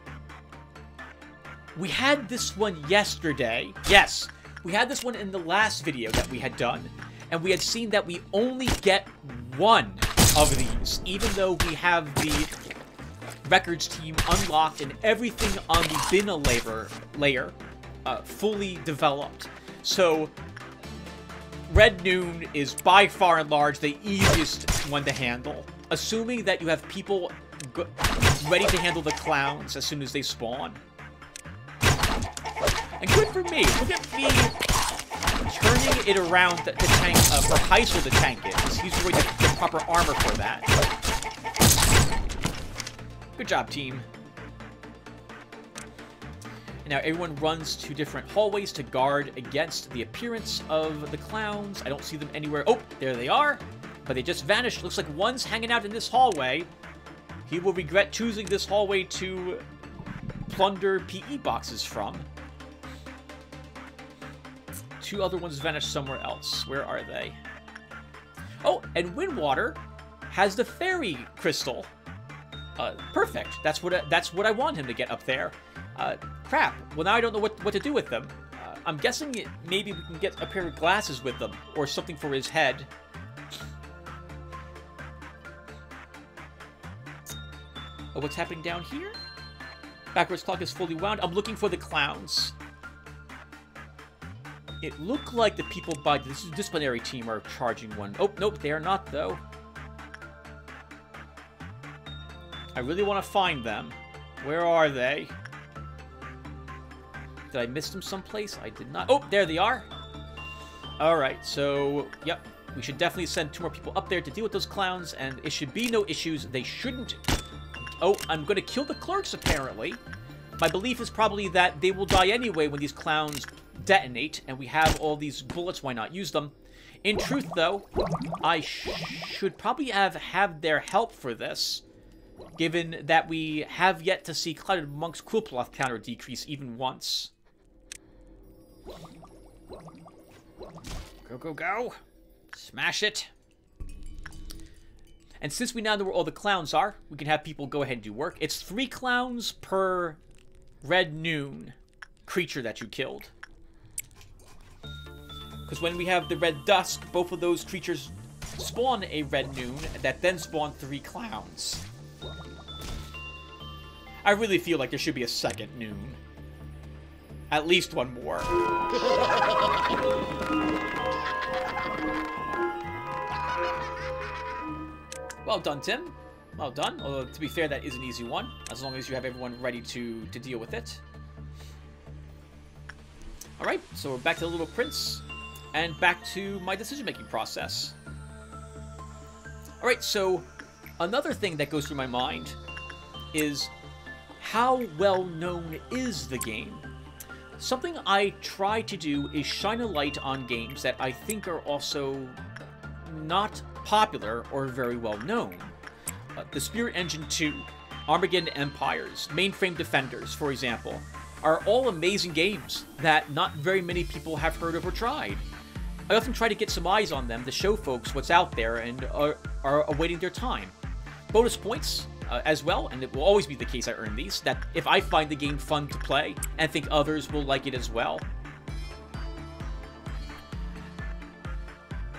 we had this one yesterday. Yes, we had this one in the last video that we had done. And we had seen that we only get one of these, even though we have the records team unlocked and everything on the Binah layer, layer uh, fully developed. So, Red Noon is by far and large the easiest one to handle. Assuming that you have people ready to handle the clowns as soon as they spawn. And good for me. Look at me turning it around to, tank, uh, for Heisel to tank it. Because He's wearing the, the proper armor for that. Good job, team. Now everyone runs to different hallways to guard against the appearance of the clowns. I don't see them anywhere. Oh, there they are. But they just vanished. Looks like one's hanging out in this hallway. He will regret choosing this hallway to plunder PE boxes from. Two other ones vanished somewhere else. Where are they? Oh, and Windwater has the fairy crystal. Uh, perfect. That's what I, that's what I want him to get up there. Uh, crap. Well, now I don't know what, what to do with them. Uh, I'm guessing maybe we can get a pair of glasses with them, or something for his head. Oh, what's happening down here? Backwards clock is fully wound. I'm looking for the clowns. It looked like the people by the disciplinary team are charging one. Oh, nope, they are not, though. I really want to find them. Where are they? Did I miss them someplace? I did not. Oh, there they are. Alright, so, yep. We should definitely send two more people up there to deal with those clowns, and it should be no issues. They shouldn't... Oh, I'm going to kill the clerks, apparently. My belief is probably that they will die anyway when these clowns detonate, and we have all these bullets, why not use them? In truth, though, I sh should probably have, have their help for this, given that we have yet to see Clouded Monk's Qliphoth counter decrease even once. Go, go, go! Smash it! And since we now know where all the clowns are, we can have people go ahead and do work. It's three clowns per red noon creature that you killed. Because when we have the Red Dusk, both of those creatures spawn a Red Noon that then spawn three clowns. I really feel like there should be a second Noon. At least one more. [LAUGHS] well done, Tim. Well done. Although, to be fair, that is an easy one, as long as you have everyone ready to, to deal with it. Alright, so we're back to the Little Prince and back to my decision-making process. Alright, so another thing that goes through my mind is how well known is the game? Something I try to do is shine a light on games that I think are also not popular or very well known. Uh, the Spirit Engine 2, Armageddon Empires, Mainframe Defenders, for example, are all amazing games that not very many people have heard of or tried. I often try to get some eyes on them to show folks what's out there and are, are awaiting their time. Bonus points uh, as well, and it will always be the case I earn these, that if I find the game fun to play and think others will like it as well.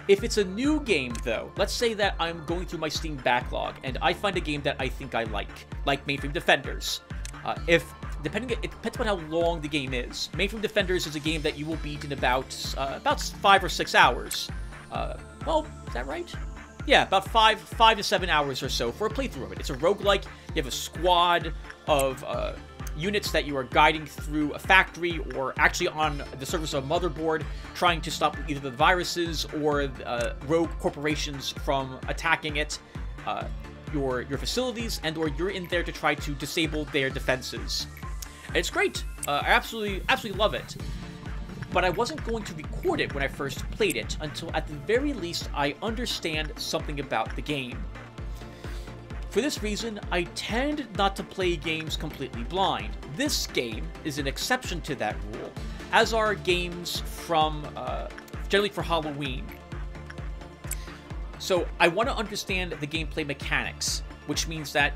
If it's a new game, though, let's say that I'm going through my Steam backlog and I find a game that I think I like, like Mainframe Defenders. Uh, if depending it depends on how long the game is. Mainframe Defenders is a game that you will beat in about uh, about five or six hours. Uh, well, is that right? Yeah, about five five to seven hours or so for a playthrough of it. It's a roguelike. You have a squad of uh, units that you are guiding through a factory or actually on the surface of a motherboard, trying to stop either the viruses or uh, rogue corporations from attacking it. Uh, your your facilities and or you're in there to try to disable their defenses. It's great. Uh, I absolutely, absolutely love it. But I wasn't going to record it when I first played it until at the very least I understand something about the game. For this reason, I tend not to play games completely blind. This game is an exception to that rule, as are games from, uh, generally for Halloween. So I want to understand the gameplay mechanics, which means that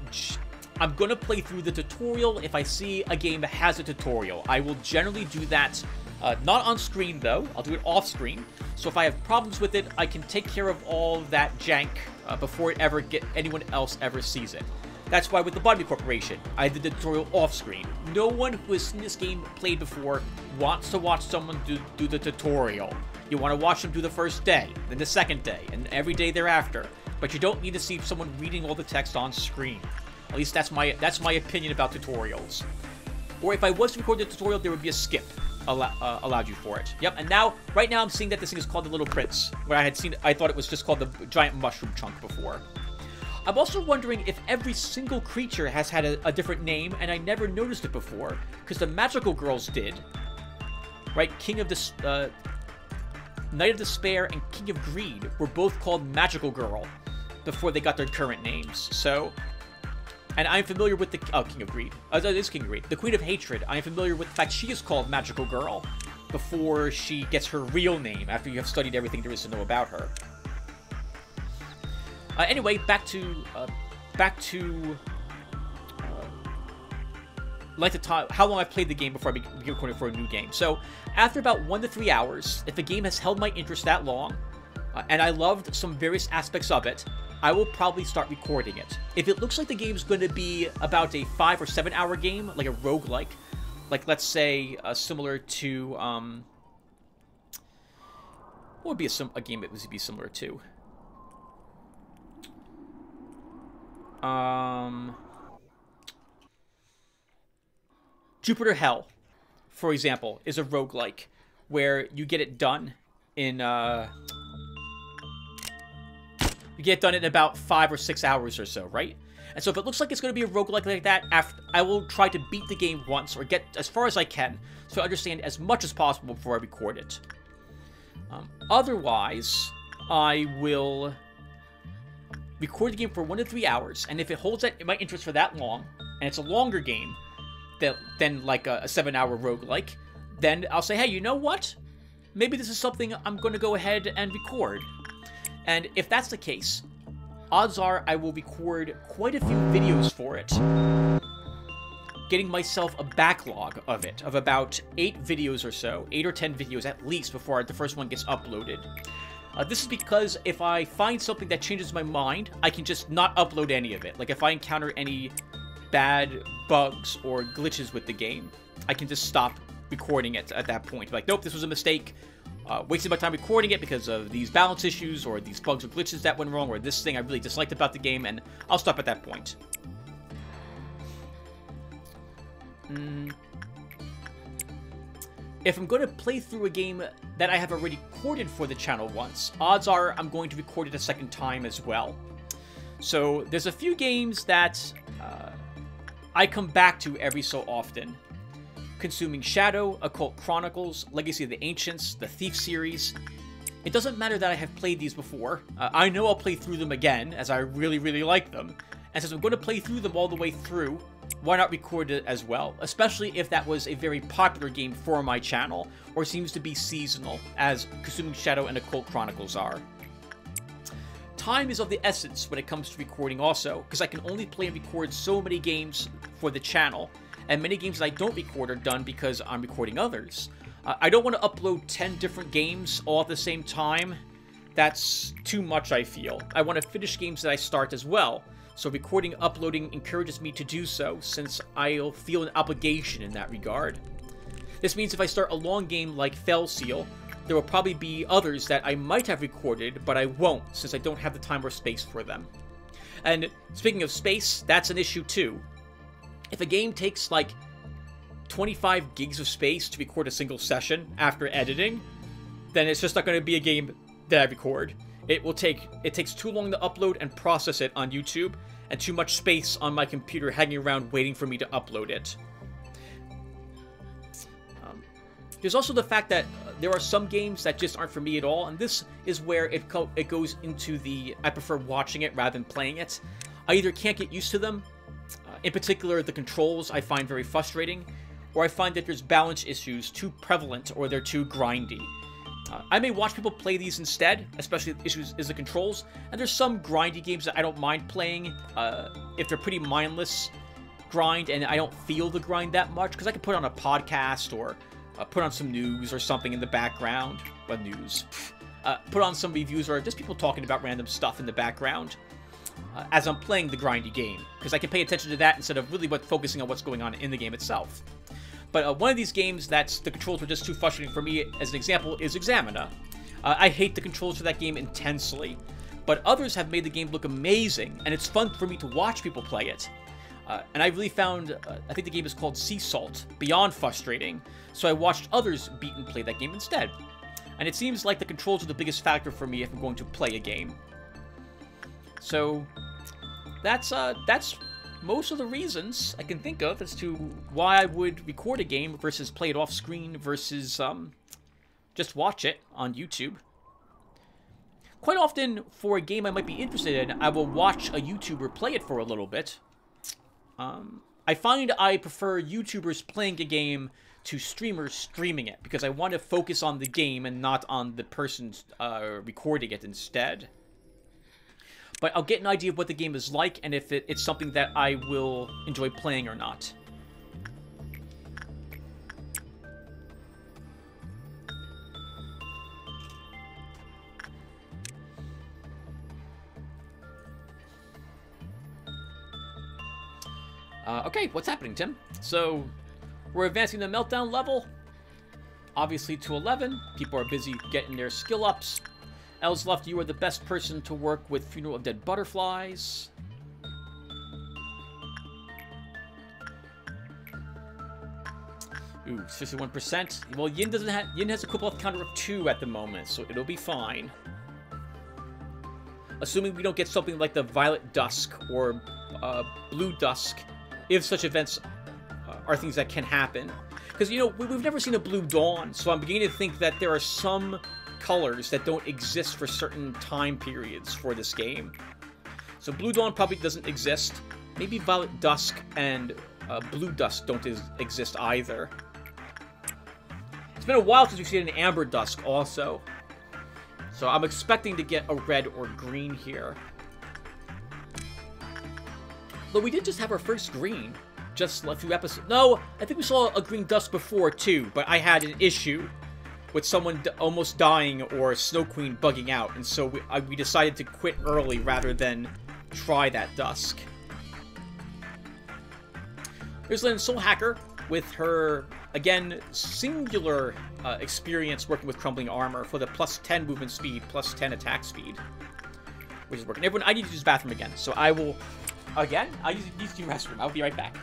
I'm going to play through the tutorial if I see a game that has a tutorial. I will generally do that, uh, not on screen though, I'll do it off screen. So if I have problems with it, I can take care of all that jank uh, before it ever get anyone else ever sees it. That's why with the Body Corporation, I did the tutorial off screen. No one who has seen this game played before wants to watch someone do, do the tutorial. You want to watch them do the first day, then the second day, and every day thereafter. But you don't need to see someone reading all the text on screen. At least that's my that's my opinion about tutorials. Or if I was to record the tutorial, there would be a skip uh, allowed you for it. Yep, and now, right now I'm seeing that this thing is called the Little Prince, where I had seen, I thought it was just called the Giant Mushroom Chunk before. I'm also wondering if every single creature has had a, a different name and I never noticed it before, because the magical girls did. Right? King of the... Uh, Knight of Despair and King of Greed were both called Magical Girl before they got their current names. So, and I'm familiar with the oh King of Greed. Uh, it is King of Greed. The Queen of Hatred. I am familiar with the fact she is called Magical Girl before she gets her real name after you have studied everything there is to know about her. Uh, anyway, back to uh, back to like to talk how long I've played the game before I begin recording for a new game. So after about one to three hours, if a game has held my interest that long, uh, and I loved some various aspects of it, I will probably start recording it. If it looks like the game's going to be about a five or seven hour game, like a roguelike, like let's say uh, similar to um, what would be a, a game that would be similar to? Um, Jupiter Hell, for example, is a roguelike where you get it done in uh, you get done in about five or six hours or so, right? And so if it looks like it's going to be a roguelike like that, after, I will try to beat the game once or get as far as I can so I understand as much as possible before I record it. Um, otherwise, I will record the game for one to three hours, and if it holds that my interest for that long, and it's a longer game than, than like a, a seven-hour roguelike, then I'll say, hey, you know what? Maybe this is something I'm going to go ahead and record. And if that's the case, odds are I will record quite a few videos for it. Getting myself a backlog of it, of about 8 videos or so, 8 or 10 videos at least before the first one gets uploaded. Uh, this is because if I find something that changes my mind, I can just not upload any of it. Like if I encounter any bad bugs or glitches with the game, I can just stop recording it at that point. Like, nope, this was a mistake uh, wasted my time recording it because of these balance issues or these bugs or glitches that went wrong or this thing I really disliked about the game, and I'll stop at that point. Mm. If I'm going to play through a game that I have already recorded for the channel once, odds are I'm going to record it a second time as well. So there's a few games that uh, I come back to every so often. Consuming Shadow, Occult Chronicles, Legacy of the Ancients, the Thief series. It doesn't matter that I have played these before. Uh, I know I'll play through them again, as I really, really like them. And since I'm going to play through them all the way through, why not record it as well? Especially if that was a very popular game for my channel, or seems to be seasonal, as Consuming Shadow and Occult Chronicles are. Time is of the essence when it comes to recording also, because I can only play and record so many games for the channel, and many games that I don't record are done because I'm recording others. Uh, I don't want to upload 10 different games all at the same time. That's too much, I feel. I want to finish games that I start as well. So recording uploading encourages me to do so, since I'll feel an obligation in that regard. This means if I start a long game like Fell Seal, there will probably be others that I might have recorded, but I won't, since I don't have the time or space for them. And speaking of space, that's an issue too. If a game takes like 25 gigs of space to record a single session after editing, then it's just not going to be a game that I record. It will take it takes too long to upload and process it on YouTube, and too much space on my computer hanging around waiting for me to upload it. Um, there's also the fact that uh, there are some games that just aren't for me at all, and this is where it it goes into the I prefer watching it rather than playing it. I either can't get used to them, in particular, the controls I find very frustrating, or I find that there's balance issues too prevalent or they're too grindy. Uh, I may watch people play these instead, especially if issues is the controls, and there's some grindy games that I don't mind playing uh, if they're pretty mindless grind and I don't feel the grind that much because I can put on a podcast or uh, put on some news or something in the background. Well, news. Uh, put on some reviews or just people talking about random stuff in the background uh, as I'm playing the grindy game, because I can pay attention to that instead of really what, focusing on what's going on in the game itself. But uh, one of these games that's the controls were just too frustrating for me, as an example, is Exanima. Uh, I hate the controls for that game intensely, but others have made the game look amazing, and it's fun for me to watch people play it. Uh, and I really found, uh, I think the game is called Sea Salt, beyond frustrating, so I watched others beat and play that game instead. And it seems like the controls are the biggest factor for me if I'm going to play a game. So, that's uh that's most of the reasons I can think of as to why I would record a game versus play it off screen versus um just watch it on YouTube. Quite often, for a game I might be interested in, I will watch a YouTuber play it for a little bit. Um, I find I prefer YouTubers playing a game to streamers streaming it because I want to focus on the game and not on the person uh, recording it instead. But I'll get an idea of what the game is like and if it, it's something that I will enjoy playing or not. Uh, okay, what's happening, Tim? So, we're advancing the Meltdown level. Obviously to 11. People are busy getting their skill ups. Ellsluft, you are the best person to work with Funeral of Dead Butterflies. Ooh, 61%. Well, Yin doesn't have Yin has a health counter of 2 at the moment, so it'll be fine. Assuming we don't get something like the Violet Dusk or uh, Blue Dusk if such events uh, are things that can happen. Because, you know, we, have never seen a Blue Dawn, so I'm beginning to think that there are some colors that don't exist for certain time periods for this game. So Blue Dawn probably doesn't exist. Maybe Violet Dusk and uh, Blue Dusk don't exist either. It's been a while since we've seen an Amber Dusk also. So I'm expecting to get a red or green here. But we did just have our first green just a few episodes. No, I think we saw a green dusk before too, but I had an issue with someone almost dying or Snow Queen bugging out, and so we, I, we decided to quit early rather than try that dusk. Here's Lynn Soul Hacker with her, again, singular uh, experience working with Crumbling Armor for the plus 10 movement speed, plus 10 attack speed, which is working. Everyone, I need to use the bathroom again, so I will Again? I'll use, use the restroom. I'll be right back.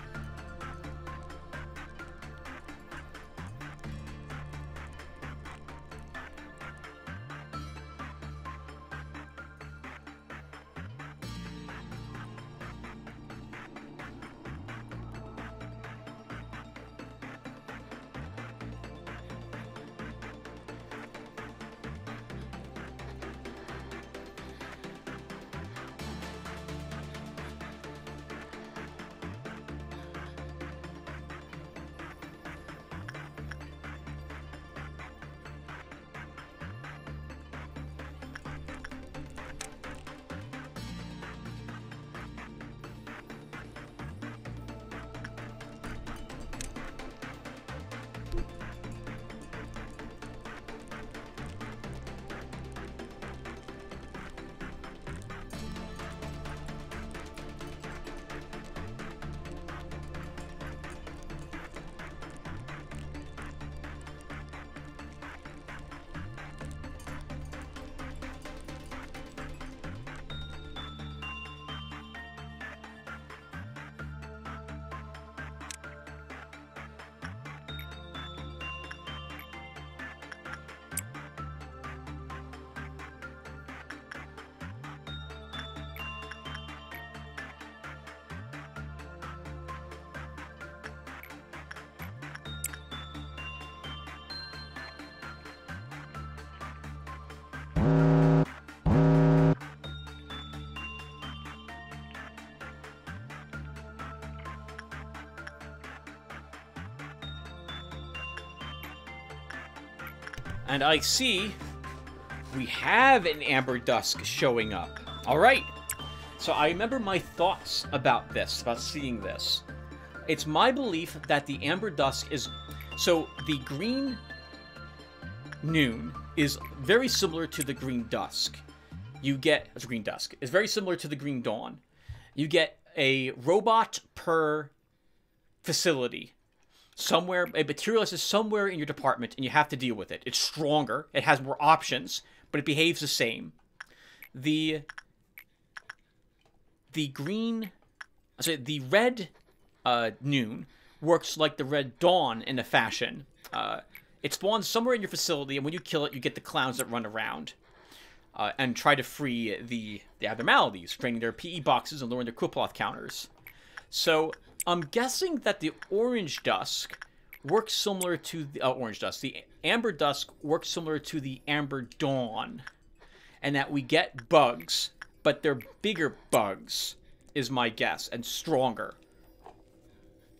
And I see we have an Amber Dusk showing up. All right. So I remember my thoughts about this, about seeing this. It's my belief that the Amber Dusk is... So the Green Noon is very similar to the Green Dusk. You get... It's Green Dusk. It's very similar to the Green Dawn. You get a robot per facility somewhere a materialist is somewhere in your department and you have to deal with it it's stronger it has more options but it behaves the same the the green sorry, the red uh, noon works like the red dawn in a fashion uh, it spawns somewhere in your facility and when you kill it you get the clowns that run around uh, and try to free the, the abnormalities, draining their PE boxes and lowering their Qliphoth counters. So I'm guessing that the Orange Dusk works similar to the uh, Orange Dusk. The Amber Dusk works similar to the Amber Dawn, and that we get bugs, but they're bigger bugs, is my guess, and stronger.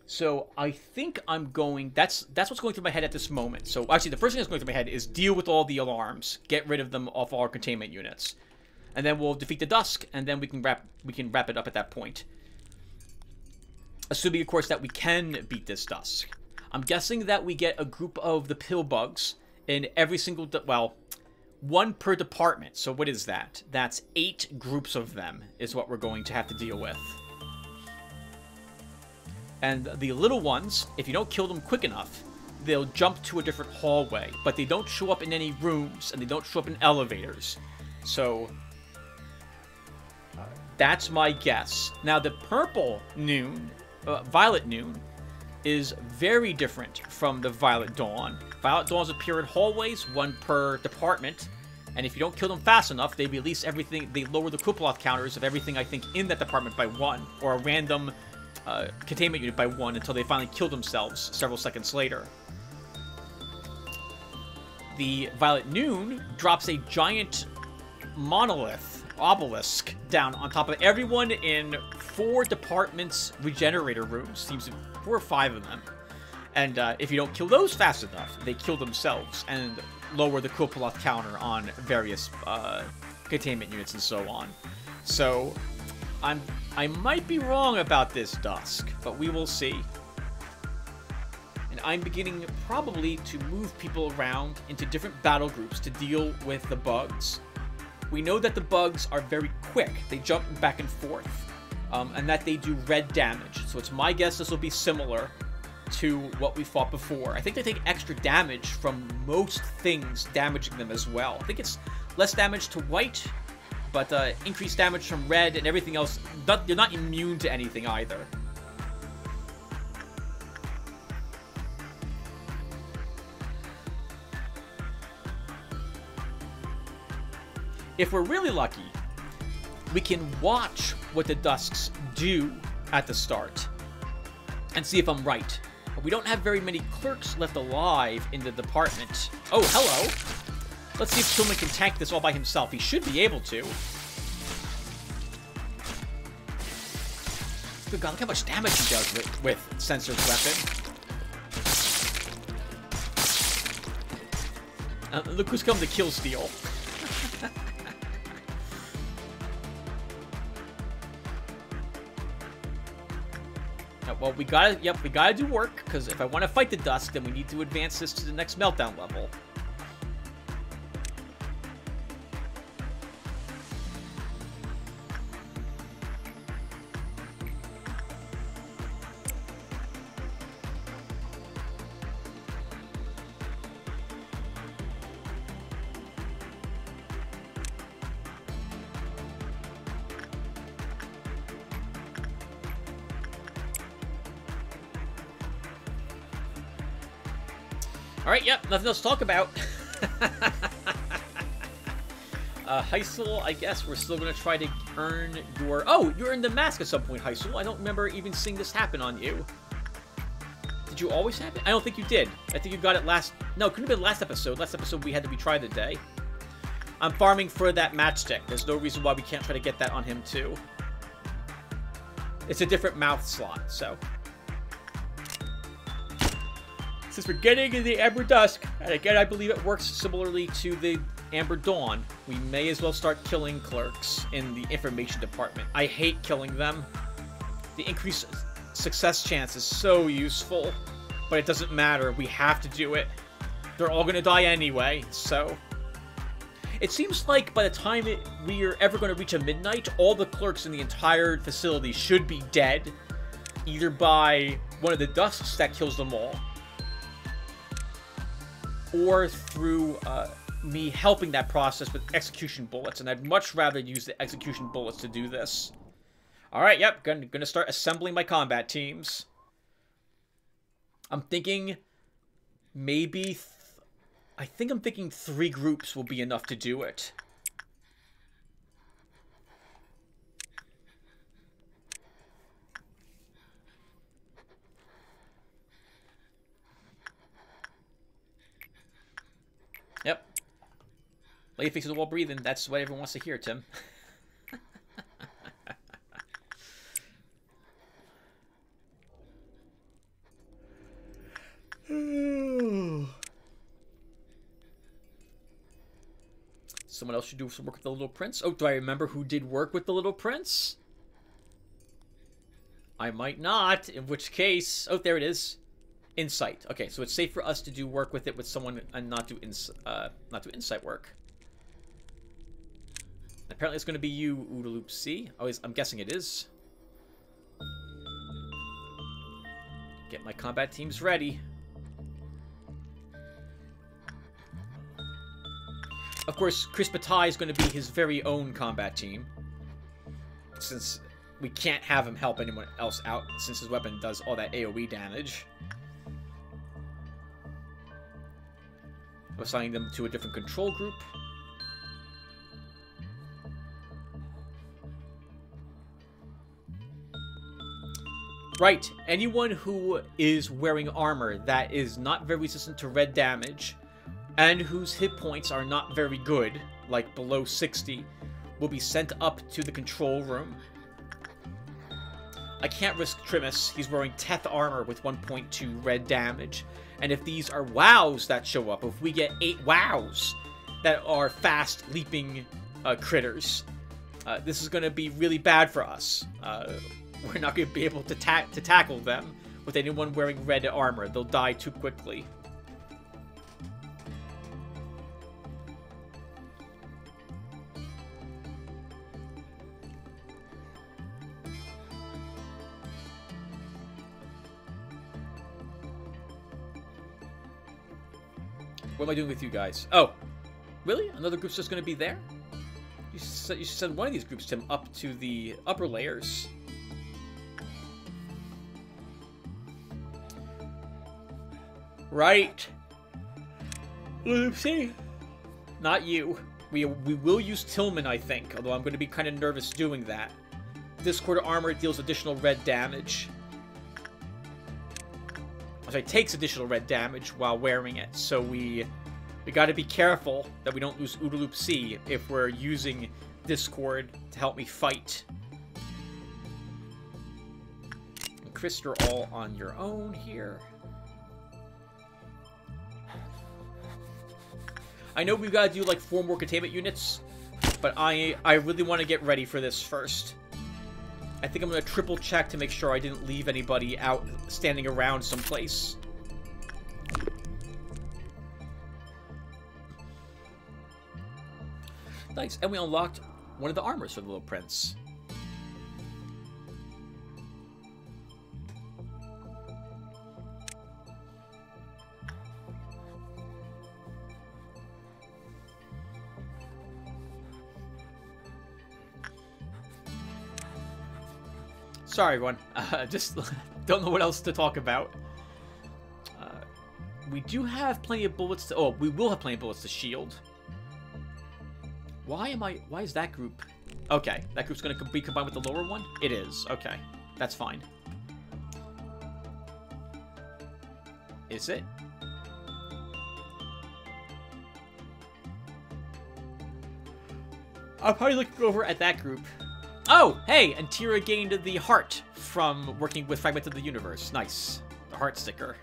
So I think I'm going. That's that's what's going through my head at this moment. So actually, the first thing that's going through my head is deal with all the alarms, get rid of them off our containment units, and then we'll defeat the dusk, and then we can wrap we can wrap it up at that point. Assuming, of course, that we can beat this dusk. I'm guessing that we get a group of the pill bugs in every single well, one per department. So what is that? That's eight groups of them is what we're going to have to deal with. And the little ones, if you don't kill them quick enough, they'll jump to a different hallway. But they don't show up in any rooms, and they don't show up in elevators. So, that's my guess. Now, the purple noon, uh, violet noon, is very different from the violet dawn. Violet dawns appear in hallways, one per department. And if you don't kill them fast enough, they release everything, they lower the Qliphoth counters of everything, I think, in that department by one. Or a random uh, containment unit by one until they finally kill themselves several seconds later. The Violet Noon drops a giant monolith, obelisk, down on top of everyone in four departments regenerator rooms. Seems four or five of them. And uh, if you don't kill those fast enough, they kill themselves and lower the Qliphoth counter on various uh, containment units and so on. So I'm I might be wrong about this Dusk, but we will see. And I'm beginning probably to move people around into different battle groups to deal with the bugs. We know that the bugs are very quick. They jump back and forth. Um, and that they do red damage. So it's my guess this will be similar to what we fought before. I think they take extra damage from most things damaging them as well. I think it's less damage to white but uh, increased damage from red and everything else. Not, you're not immune to anything either. If we're really lucky, we can watch what the Dusks do at the start and see if I'm right. We don't have very many clerks left alive in the department. Oh, hello! Let's see if Tillman can tank this all by himself. He should be able to. Good god, look how much damage he does with, with Censor's weapon. Uh, look who's come to kill Steel. [LAUGHS] well, we gotta, yep, we gotta do work, because if I want to fight the Dusk, then we need to advance this to the next Meltdown level. Nothing else to talk about. [LAUGHS] uh, Heisel, I guess we're still going to try to earn your... Oh, you earned the mask at some point, Heisel. I don't remember even seeing this happen on you. Did you always have it? I don't think you did. I think you got it last... No, it couldn't have been last episode. Last episode we had to be tried today. I'm farming for that matchstick. There's no reason why we can't try to get that on him, too. It's a different mouth slot, so... Since we're getting in the Amber Dusk, and again, I believe it works similarly to the Amber Dawn, we may as well start killing clerks in the information department. I hate killing them. The increased success chance is so useful, but it doesn't matter. We have to do it. They're all going to die anyway, so... It seems like by the time it, we are ever going to reach a midnight, all the clerks in the entire facility should be dead, either by one of the dusks that kills them all, or through uh, me helping that process with execution bullets, and I'd much rather use the execution bullets to do this. Alright, yep, gonna, gonna start assembling my combat teams. I'm thinking maybe... I think I'm thinking three groups will be enough to do it. Lay faces while breathing. That's what everyone wants to hear, Tim. Someone else should do some work with the Little Prince. Oh, do I remember who did work with the Little Prince? I might not, in which case... Oh, there it is. Insight. Okay, so it's safe for us to do work with it with someone and not do ins uh, not do insight work. Apparently it's going to be you, Oodaloop C. Oh, I'm guessing it is. Get my combat teams ready. Of course, Chris is going to be his very own combat team. Since we can't have him help anyone else out, since his weapon does all that AoE damage. Assigning them to a different control group. Right, anyone who is wearing armor that is not very resistant to red damage and whose hit points are not very good, like below 60, will be sent up to the control room. I can't risk Trimus, he's wearing Teth armor with 1.2 red damage, and if these are WAWs that show up, if we get 8 WAWs that are fast leaping uh, critters, uh, this is going to be really bad for us. Uh, we're not going to be able to, ta to tackle them with anyone wearing red armor. They'll die too quickly. What am I doing with you guys? Oh, really? Another group's just going to be there? You, you should send one of these groups, Tim, up to the upper layers. Right. Oopsie. Not you. We, we will use Tillman, I think, although I'm going to be kind of nervous doing that. Discord armor deals additional red damage. Sorry, takes additional red damage while wearing it, so we we got to be careful that we don't lose Oodaloop C if we're using Discord to help me fight. And Chris, you're all on your own here. I know we've got to do like four more containment units, but I I really want to get ready for this first. I think I'm to triple check to make sure I didn't leave anybody out standing around someplace. Nice, and we unlocked one of the armors for the Little Prince. Sorry, everyone. Uh, [LAUGHS] just [LAUGHS] don't know what else to talk about. Uh, we do have plenty of bullets to... Oh, we will have plenty of bullets to shield. Why am I... Why is that group... Okay, that group's going to be combined with the lower one? It is. Okay, that's fine. Is it? I'm probably looking over at that group. Oh, hey, and Tira gained the heart from working with Fragments of the Universe. Nice. The heart sticker.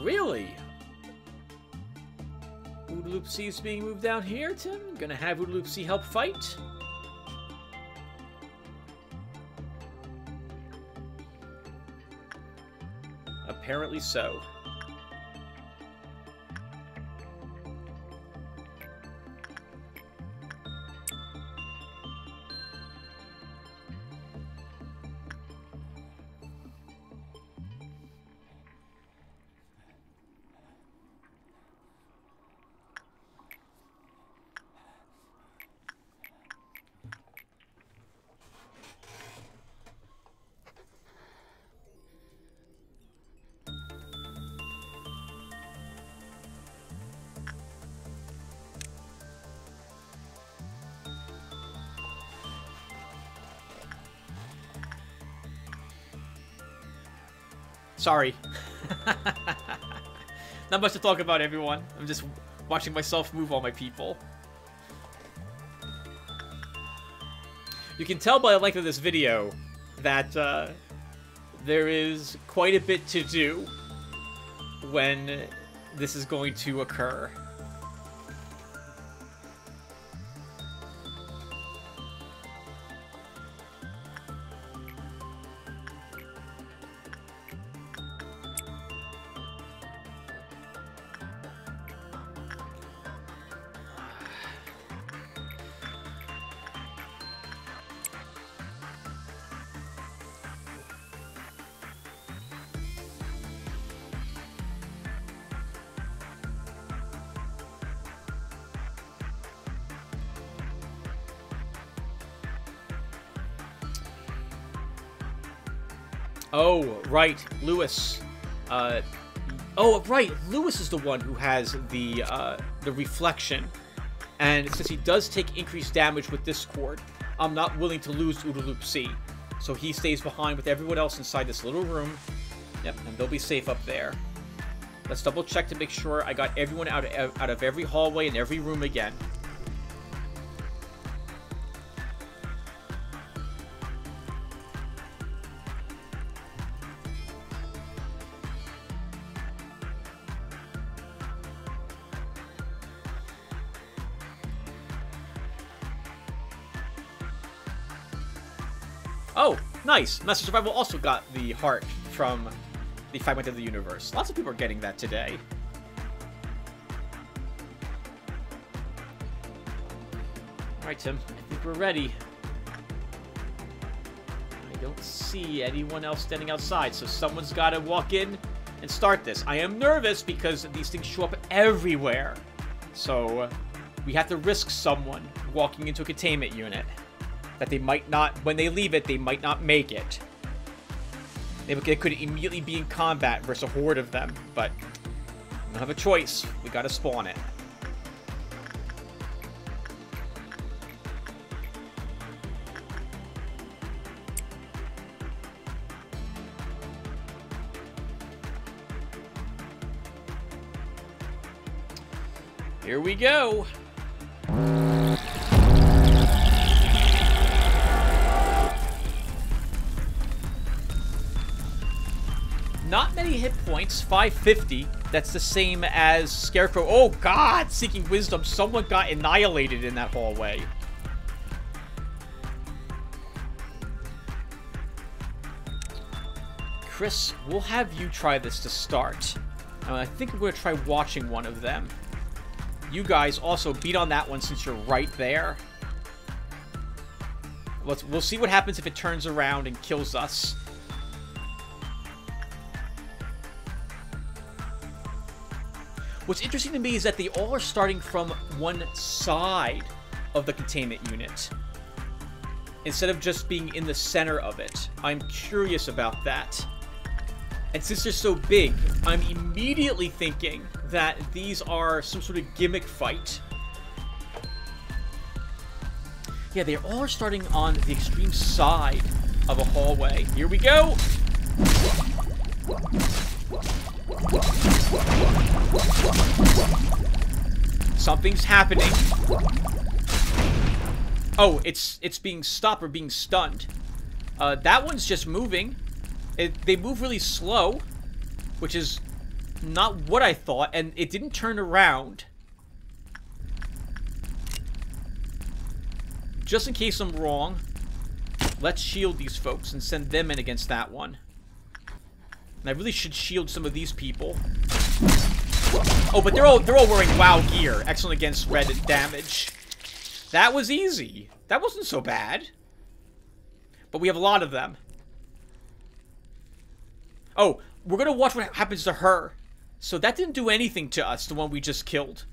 Really? Oodaloop C is being moved down here, Tim? Gonna have Oodaloop C help fight? Apparently so. Sorry. [LAUGHS] Not much to talk about, everyone. I'm just watching myself move all my people. You can tell by the length of this video that uh, there is quite a bit to do when this is going to occur. Lewis. Uh, oh, right, Lewis is the one who has the uh, the reflection, and since he does take increased damage with Discord, I'm not willing to lose to Loop C, so he stays behind with everyone else inside this little room. Yep, and they'll be safe up there. Let's double check to make sure I got everyone out of, out of every hallway and every room again. Nice. Master Survival also got the heart from the Fragment of the Universe. Lots of people are getting that today. Alright, Tim. I think we're ready. I don't see anyone else standing outside, so someone's got to walk in and start this. I am nervous because these things show up everywhere. So, we have to risk someone walking into a containment unit that they might not, when they leave it, they might not make it. They could immediately be in combat versus a horde of them, but we don't have a choice. We gotta spawn it. Here we go. Points, 550. That's the same as Scarecrow. Oh god, Seeking Wisdom. Someone got annihilated in that hallway. Chris, we'll have you try this to start. Uh, I think I'm going to try watching one of them. You guys also beat on that one since you're right there. Let's, we'll see what happens if it turns around and kills us. What's interesting to me is that they all are starting from one side of the containment unit. Instead of just being in the center of it. I'm curious about that. And since they're so big, I'm immediately thinking that these are some sort of gimmick fight. Yeah, they all are starting on the extreme side of a hallway. Here we go! Something's happening. Oh, it's it's being stopped or being stunned. Uh, that one's just moving. It, they move really slow, which is not what I thought, and it didn't turn around. Just in case I'm wrong, let's shield these folks and send them in against that one. And I really should shield some of these people. Oh, but they're all they're all wearing WAW gear. Excellent against red damage. That was easy. That wasn't so bad. But we have a lot of them. Oh, we're gonna watch what happens to her. So that didn't do anything to us, the one we just killed.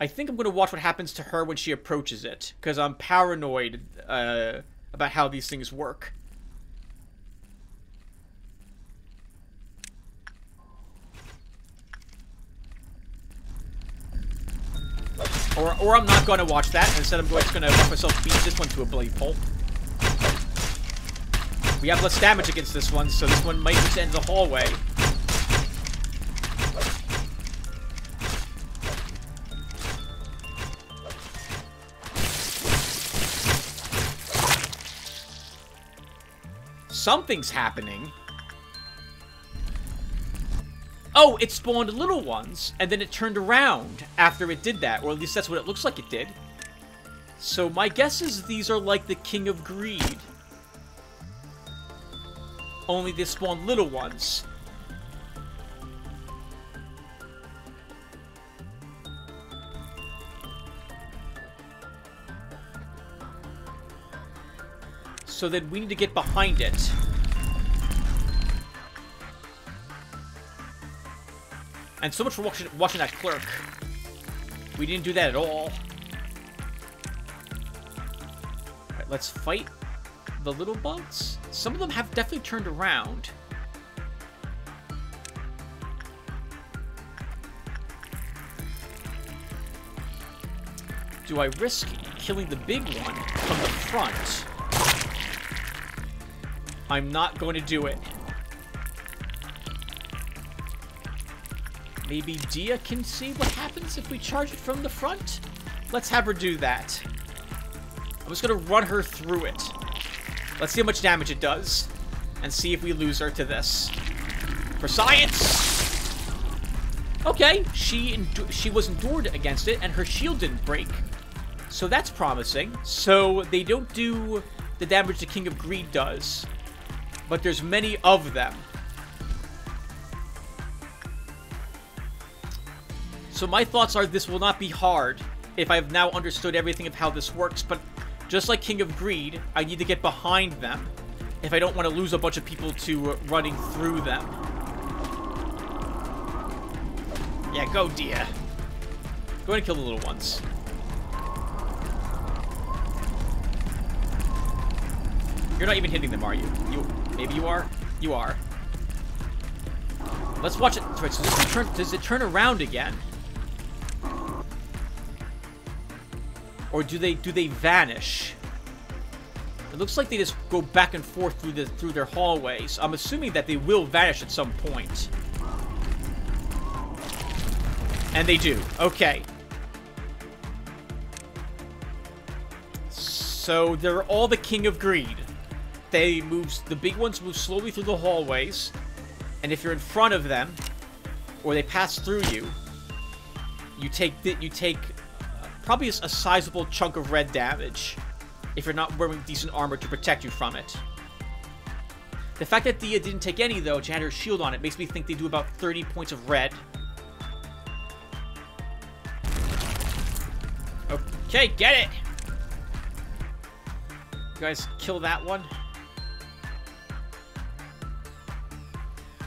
I think I'm gonna watch what happens to her when she approaches it. Because I'm paranoid uh, about how these things work. Or, or I'm not going to watch that. Instead, I'm just going to let myself beat this one to a bloody pulp. We have less damage against this one, so this one might just end the hallway. Something's happening. Oh, it spawned little ones, and then it turned around after it did that, or at least that's what it looks like it did. So my guess is these are like the King of Greed. Only they spawn little ones. So then we need to get behind it. And so much for watching, watching that clerk. We didn't do that at all. Alright, let's fight the little bugs. Some of them have definitely turned around. Do I risk killing the big one from the front? I'm not going to do it. Maybe Dia can see what happens if we charge it from the front? Let's have her do that. I'm just gonna run her through it. Let's see how much damage it does. And see if we lose her to this. For science! Okay, she she was endured against it, and her shield didn't break. So that's promising. So they don't do the damage the King of Greed does. But there's many of them. So my thoughts are this will not be hard if I've now understood everything of how this works, but just like King of Greed, I need to get behind them if I don't want to lose a bunch of people to uh, running through them. Yeah, go, dear. Go ahead and kill the little ones. You're not even hitting them, are you? You, maybe you are. You are. Let's watch it. Does it turn? Does it turn around again? Or do they do they vanish? It looks like they just go back and forth through the through their hallways. I'm assuming that they will vanish at some point. And they do. Okay. So they're all the King of Greed. They move the big ones move slowly through the hallways. And if you're in front of them, or they pass through you, you take that you take probably a sizable chunk of red damage if you're not wearing decent armor to protect you from it. The fact that Dia didn't take any, though, she had her shield on it, makes me think they do about 30 points of red. Okay, get it! You guys kill that one.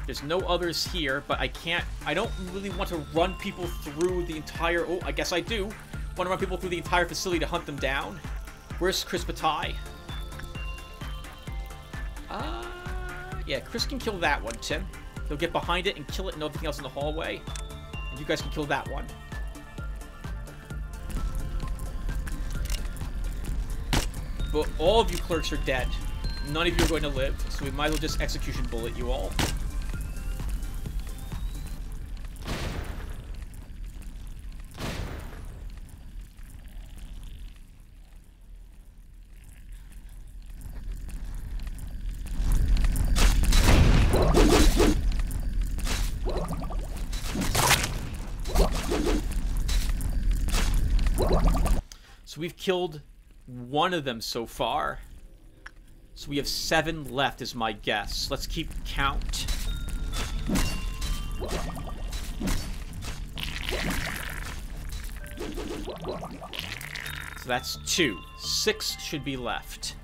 There's no others here, but I can't... I don't really want to run people through the entire... Oh, I guess I do want to run people through the entire facility to hunt them down. Where's Chris Batai? Uh, yeah, Chris can kill that one, Tim. He'll get behind it and kill it and everything else in the hallway. And you guys can kill that one. But all of you clerks are dead. None of you are going to live, so we might as well just execution bullet you all. Killed one of them so far. So we have seven left is my guess. Let's keep count. So that's two. Six should be left.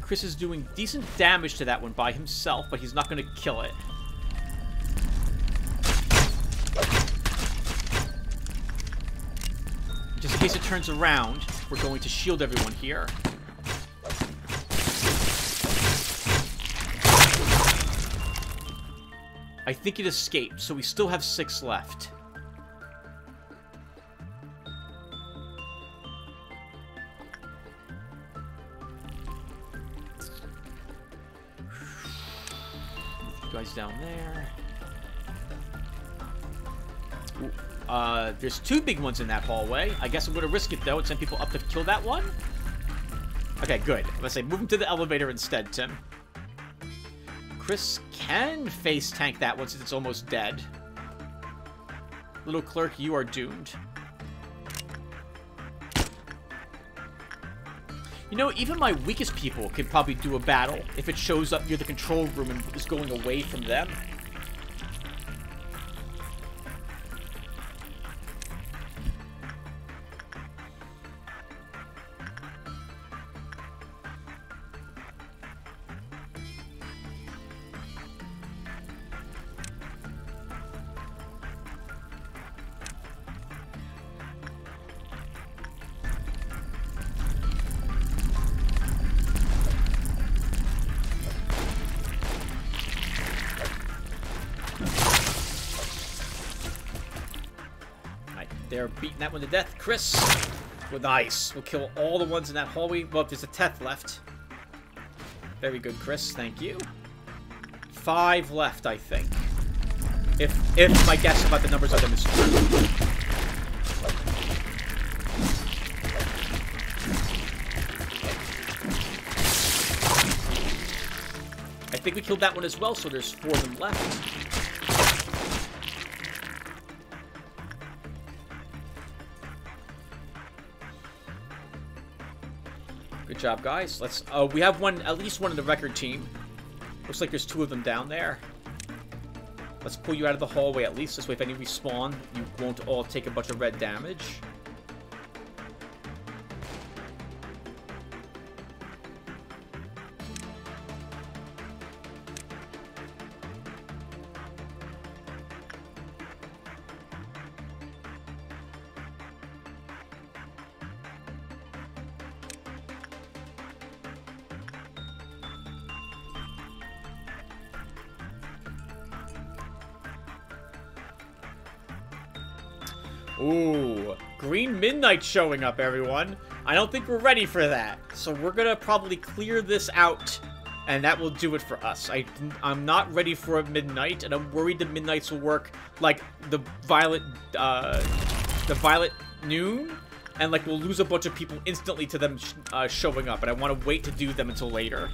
Chris is doing decent damage to that one by himself, but he's not going to kill it. Just in case it turns around, we're going to shield everyone here. I think it escaped, so we still have six left. You guys down there. Ooh uh, there's two big ones in that hallway. I guess I'm going to risk it, though, and send people up to kill that one. Okay, good. To say move them to the elevator instead, Tim. Chris can face tank that one since it's almost dead. Little clerk, you are doomed. You know, even my weakest people could probably do a battle if it shows up near the control room and is going away from them. Chris, with ice. We'll kill all the ones in that hallway. Well, there's a Teth left. Very good, Chris. Thank you. Five left, I think. If if my guess about the numbers of them is true. I think we killed that one as well, so there's four of them left. Job, guys. Let's. Uh, we have one, at least one in the record team. Looks like there's two of them down there. Let's pull you out of the hallway at least. This way, if any respawn, you won't all take a bunch of red damage. Showing up, everyone. I don't think we're ready for that. So we're gonna probably clear this out, and that will do it for us. I, I'm not ready for a Midnight, and I'm worried the Midnights will work like the Violet, uh, the Violet Noon, and like we'll lose a bunch of people instantly to them sh uh, showing up, and I want to wait to do them until later.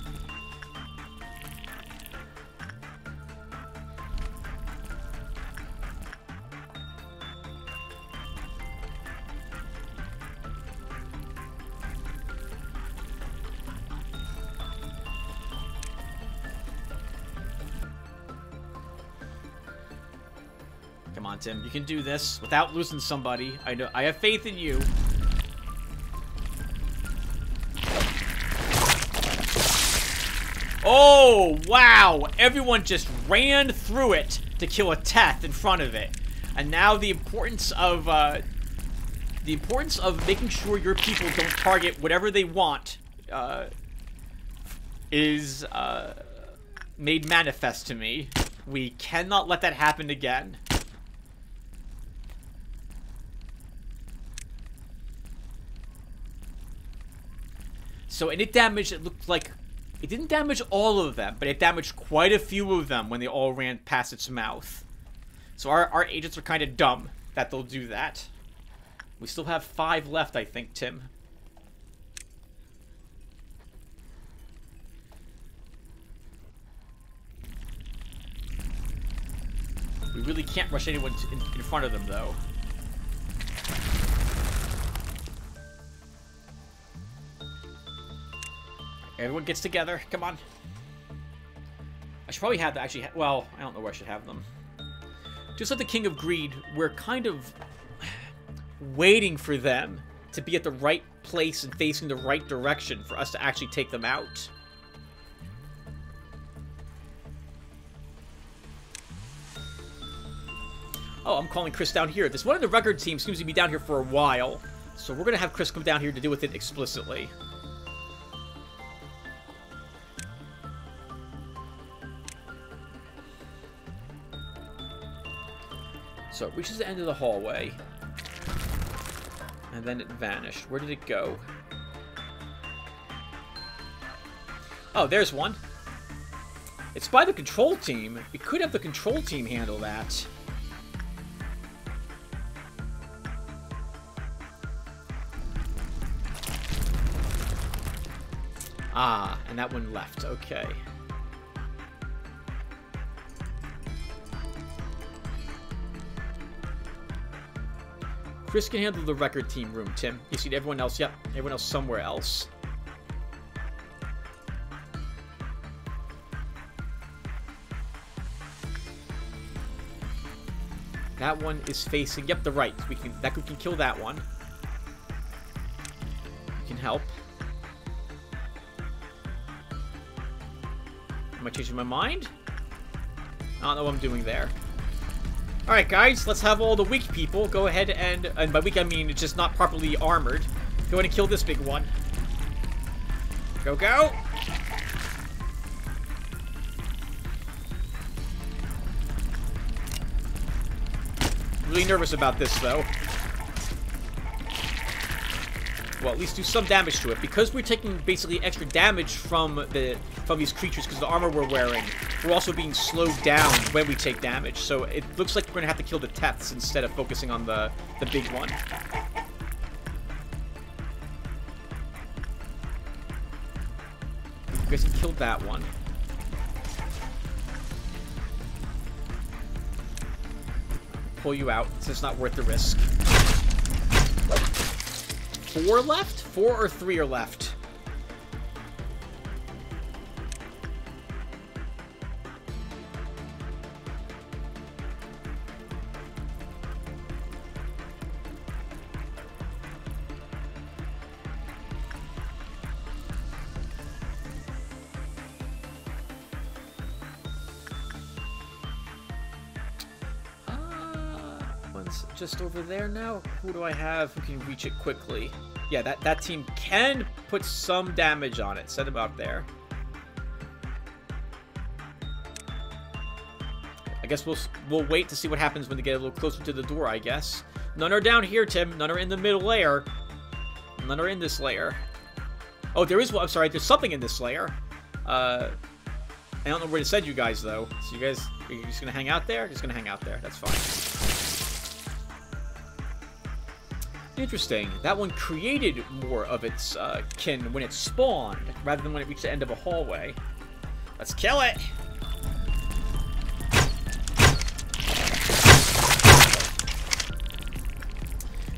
Tim. You can do this without losing somebody. I know. I have faith in you. Oh, wow. Everyone just ran through it to kill a Teth in front of it. And now the importance of, uh, the importance of making sure your people don't target whatever they want, uh, is, uh, made manifest to me. We cannot let that happen again. So, and it damaged, it looked like, it didn't damage all of them, but it damaged quite a few of them when they all ran past its mouth. So our, our agents are kind of dumb that they'll do that. We still have five left, I think, Tim. We really can't rush anyone in, in front of them, though. Everyone gets together. Come on. I should probably have to actually... well, I don't know where I should have them. Just like the King of Greed, we're kind of waiting for them to be at the right place and facing the right direction for us to actually take them out. Oh, I'm calling Chris down here. This one of the record team seems to be down here for a while. So we're going to have Chris come down here to deal with it explicitly. So it reaches the end of the hallway. And then it vanished. Where did it go? Oh, there's one. It's by the control team. We could have the control team handle that. Ah, and that one left. Okay. Chris can handle the record team room, Tim. You see everyone else? Yep, everyone else somewhere else. That one is facing, yep, the right. We can that we can kill that one. We can help. Am I changing my mind? I don't know what I'm doing there. Alright, guys, let's have all the weak people go ahead and... And by weak, I mean just not properly armored. Go ahead and kill this big one. Go, go! Really nervous about this, though. Well, at least do some damage to it. Because we're taking basically extra damage from the from these creatures because the armor we're wearing, we're also being slowed down when we take damage. So it looks like we're to have to kill the Teths instead of focusing on the, the big one. You guys killed that one. Pull you out, so it's not worth the risk. Four left? Four or three are left? Ah, Once just over there now. Who do I have who can reach it quickly? Yeah, that, that team can put some damage on it. Send them up there. I guess we'll we'll wait to see what happens when they get a little closer to the door, I guess. None are down here, Tim. None are in the middle layer. None are in this layer. Oh, there is one. I'm sorry. There's something in this layer. Uh, I don't know where to send you guys, though. So you guys, are you just going to hang out there? Just going to hang out there. That's fine. Interesting. That one created more of its uh, kin when it spawned, rather than when it reached the end of a hallway. Let's kill it!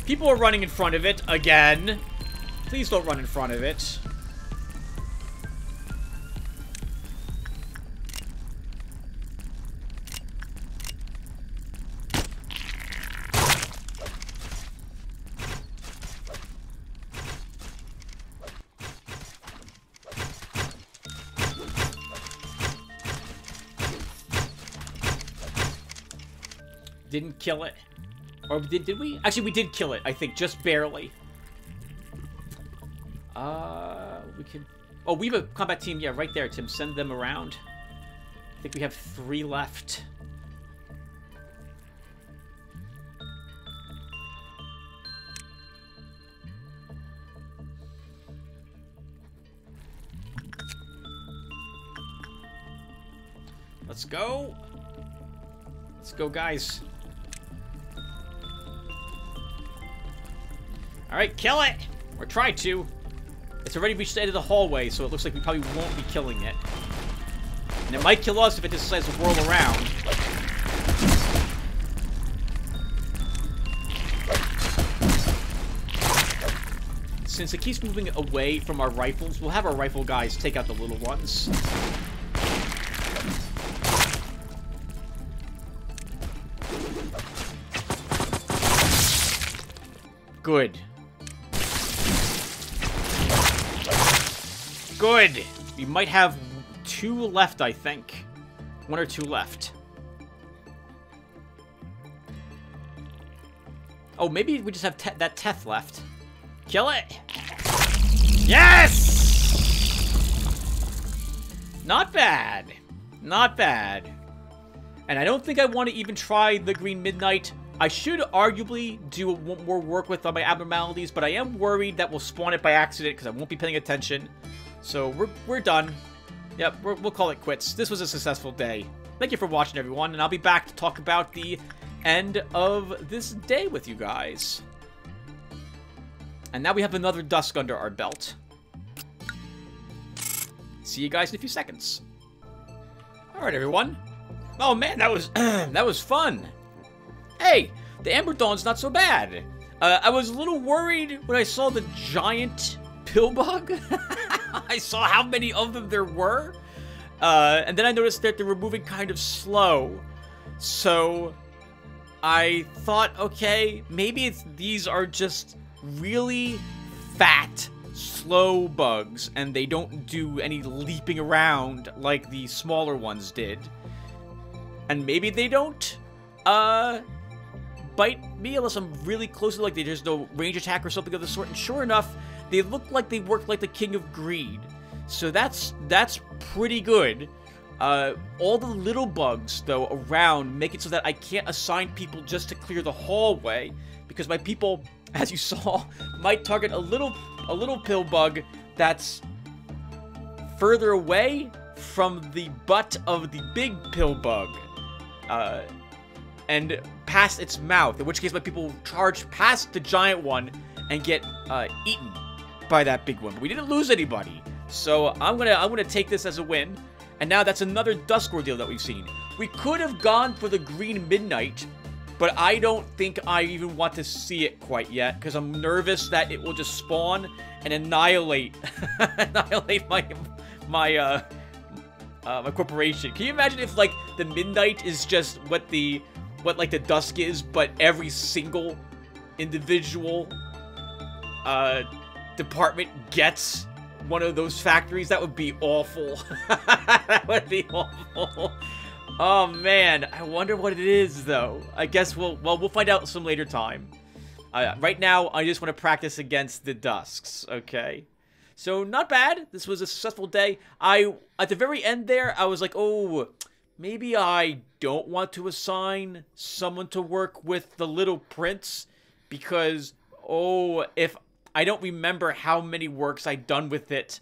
People are running in front of it, again. Please don't run in front of it. Didn't kill it. Or did, did we? Actually, we did kill it, I think, just barely. Uh, we can... Oh, we have a combat team, yeah, right there, Tim. Send them around. I think we have three left. Let's go. Let's go, guys. Alright, kill it! Or try to. It's already reached the end of the hallway, so it looks like we probably won't be killing it. And it might kill us if it decides to whirl around. Since it keeps moving away from our rifles, we'll have our rifle guys take out the little ones. Good. Good. We might have two left, I think. One or two left. Oh, maybe we just have te that Teth left. Kill it! Yes! Not bad. Not bad. And I don't think I want to even try the Green Midnight. I should arguably do more work with on my abnormalities, but I am worried that we'll spawn it by accident because I won't be paying attention. So we're, we're done. Yep, we will call it quits. This was a successful day. Thank you for watching, everyone, and I'll be back to talk about the end of this day with you guys. And now we have another dusk under our belt. See you guys in a few seconds. Alright, everyone. Oh, man, that was [CLEARS THROAT] that was fun. Hey, the Amber Dawn's not so bad. Uh, I was a little worried when I saw the giant pillbug. [LAUGHS] [LAUGHS] I saw how many of them there were. Uh, and then I noticed that they were moving kind of slow. So I thought, okay, maybe these are just really fat, slow bugs, and they don't do any leaping around like the smaller ones did. And maybe they don't, uh, bite me unless I'm really close, to, like there's no range attack or something of the sort. And sure enough, they look like they work like the King of Greed. So that's that's pretty good. Uh, all the little bugs, though, around make it so that I can't assign people just to clear the hallway, because my people, [LAUGHS] as you saw, [LAUGHS] might target a little a little pill bug that's further away from the butt of the big pill bug. Uh, and past its mouth, in which case my people charge past the giant one and get uh, eaten by that big one. But we didn't lose anybody. So I'm gonna I'm gonna take this as a win. And now that's another Dusk Ordeal that we've seen. We could have gone for the Green Midnight, but I don't think I even want to see it quite yet, because I'm nervous that it will just spawn and annihilate [LAUGHS] annihilate my my uh, uh my corporation. Can you imagine if like the Midnight is just what the what like the dusk is, but every single individual uh, department gets one of those factories. That would be awful. [LAUGHS] that would be awful. Oh man, I wonder what it is though. I guess we'll well we'll find out some later time. Uh, right now, I just want to practice against the Dusks. Okay. So not bad. This was a successful day. I at the very end there, I was like, oh, maybe I don't want to assign someone to work with the little prince because, oh, if I don't remember how many works I'd done with it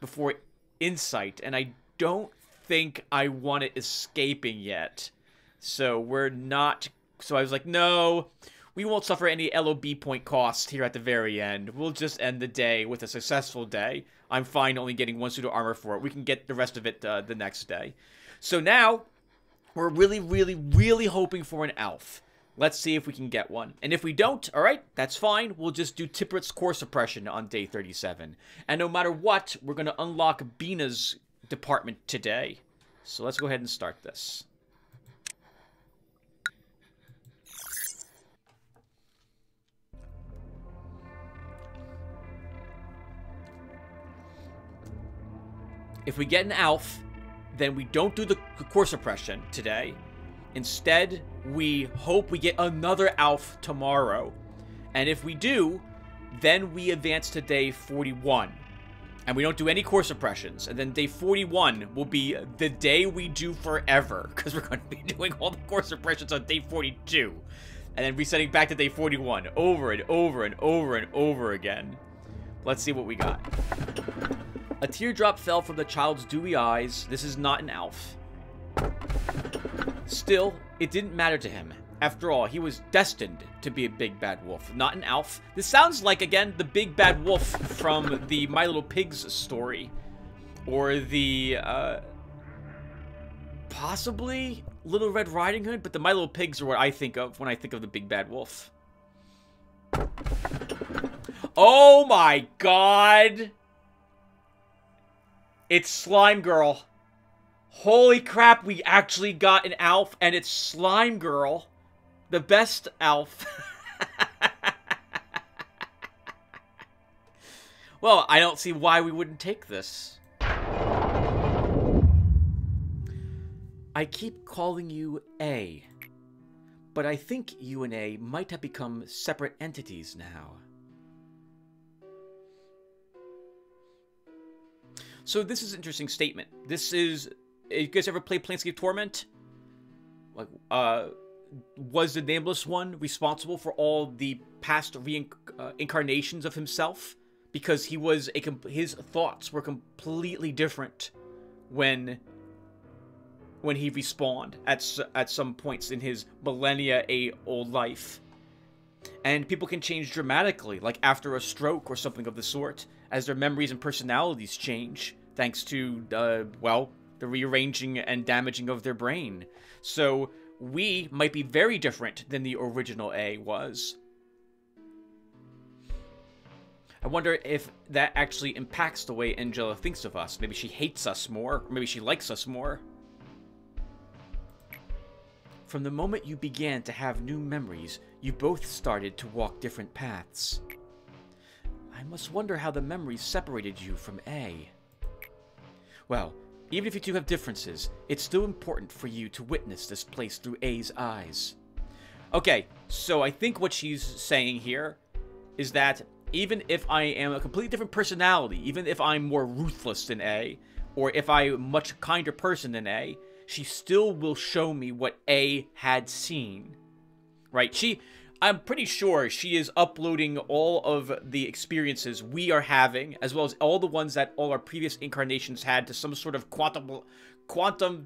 before Insight, and I don't think I want it escaping yet. So we're not. So I was like, no, we won't suffer any LOB point cost here at the very end. We'll just end the day with a successful day. I'm fine only getting one suit of armor for it. We can get the rest of it uh, the next day. So now, we're really, really, really hoping for an Aleph. Let's see if we can get one. And if we don't, alright, that's fine. We'll just do Tiphereth's core suppression on day 37. And no matter what, we're going to unlock Binah's department today. So let's go ahead and start this. If we get an Aleph, then we don't do the core suppression today. Instead, we hope we get another Aleph tomorrow. And if we do, then we advance to day 41. And we don't do any core suppressions. And then day 41 will be the day we do forever. [LAUGHS] Because we're going to be doing all the core suppressions on day 42. And then resetting back to day 41. Over and over and over and over again. Let's see what we got. A teardrop fell from the child's dewy eyes. This is not an Aleph. Still, it didn't matter to him. After all, he was destined to be a big bad wolf, not an Aleph. This sounds like, again, the big bad wolf from the My Little Pigs story. Or the, uh... Possibly Little Red Riding Hood, but the My Little Pigs are what I think of when I think of the big bad wolf. Oh my god! It's Slime Girl. Holy crap, we actually got an Aleph, and it's Slime Girl. The best Aleph. [LAUGHS] well, I don't see why we wouldn't take this. I keep calling you A, but I think you and A might have become separate entities now. So this is an interesting statement. This is, you guys ever play Planescape Torment? Like, uh, was the Nameless One responsible for all the past reincarnations uh, of himself? Because he was a his thoughts were completely different when when he respawned at at some points in his millennia a old life. And people can change dramatically, like after a stroke or something of the sort, as their memories and personalities change, thanks to, uh, well, the rearranging and damaging of their brain. So we might be very different than the original A was. I wonder if that actually impacts the way Angela thinks of us. Maybe she hates us more, or maybe she likes us more. From the moment you began to have new memories, you both started to walk different paths. I must wonder how the memories separated you from A. Well, even if you two have differences, it's still important for you to witness this place through A's eyes. Okay, so I think what she's saying here is that even if I am a completely different personality, even if I'm more ruthless than A, or if I'm a much kinder person than A, she still will show me what A had seen. Right? She I'm pretty sure she is uploading all of the experiences we are having, as well as all the ones that all our previous incarnations had, to some sort of quantum quantum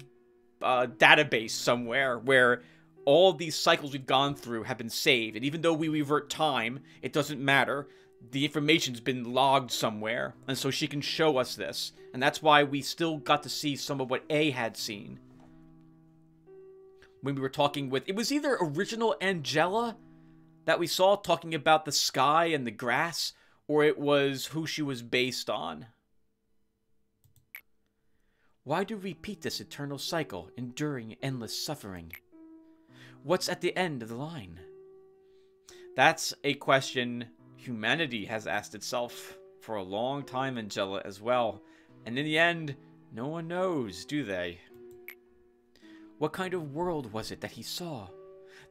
uh, database somewhere where all these cycles we've gone through have been saved. And even though we revert time, it doesn't matter. The information's been logged somewhere, and so she can show us this. And that's why we still got to see some of what A had seen when we were talking with it was either original Angela that we saw talking about the sky and the grass, or it was who she was based on. Why do we repeat this eternal cycle, enduring endless suffering? What's at the end of the line? That's a question humanity has asked itself for a long time, Angela, as well. And in the end, no one knows, do they? What kind of world was it that he saw?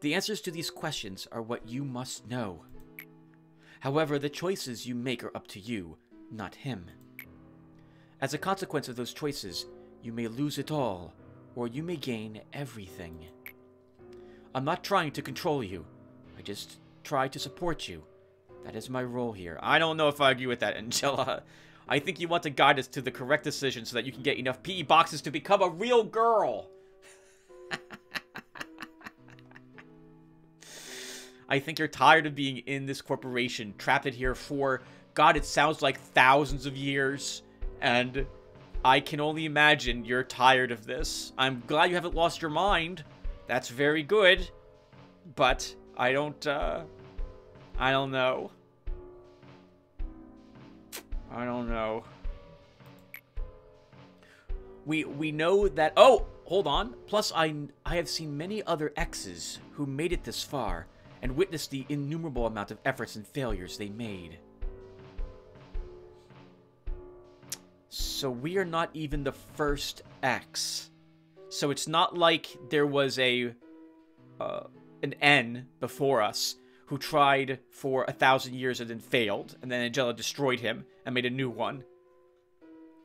The answers to these questions are what you must know. However, the choices you make are up to you, not him. As a consequence of those choices, you may lose it all, or you may gain everything. I'm not trying to control you. I just try to support you. That is my role here. I don't know if I agree with that, [LAUGHS] Angela. I think you want to guide us to the correct decision so that you can get enough PE boxes to become a real girl. I think you're tired of being in this corporation, trapped here for, God, it sounds like thousands of years. And I can only imagine you're tired of this. I'm glad you haven't lost your mind. That's very good. But I don't, uh, I don't know. I don't know. We, we know that, oh, hold on. Plus, I, I have seen many other exes who made it this far and witnessed the innumerable amount of efforts and failures they made. So we are not even the first X. So it's not like there was a uh, an N before us who tried for a thousand years and then failed, and then Angela destroyed him and made a new one.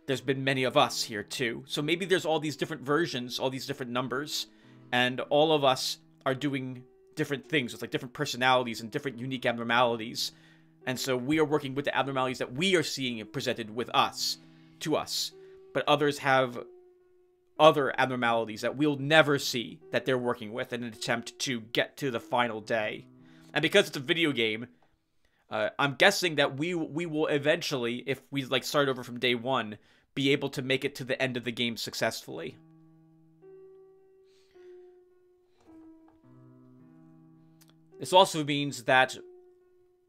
There's been many of us here too. So maybe there's all these different versions, all these different numbers, and all of us are doing different things with like different personalities and different unique abnormalities. And so we are working with the abnormalities that we are seeing presented with us, to us. But others have other abnormalities that we'll never see that they're working with in an attempt to get to the final day. And because it's a video game, uh, I'm guessing that we we will eventually, if we like start over from day one, be able to make it to the end of the game successfully. This also means that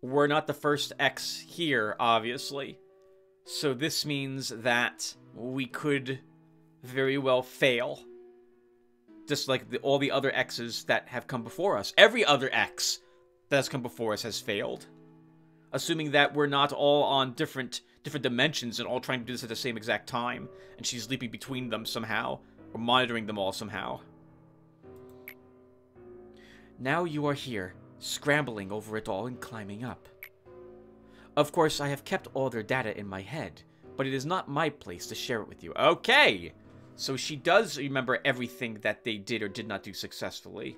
we're not the first X here, obviously. So this means that we could very well fail. Just like the, all the other X's that have come before us. Every other X that has come before us has failed. Assuming that we're not all on different different dimensions and all trying to do this at the same exact time, and she's leaping between them somehow, or monitoring them all somehow. Now you are here, scrambling over it all and climbing up. Of course, I have kept all their data in my head, but it is not my place to share it with you. Okay! So she does remember everything that they did or did not do successfully.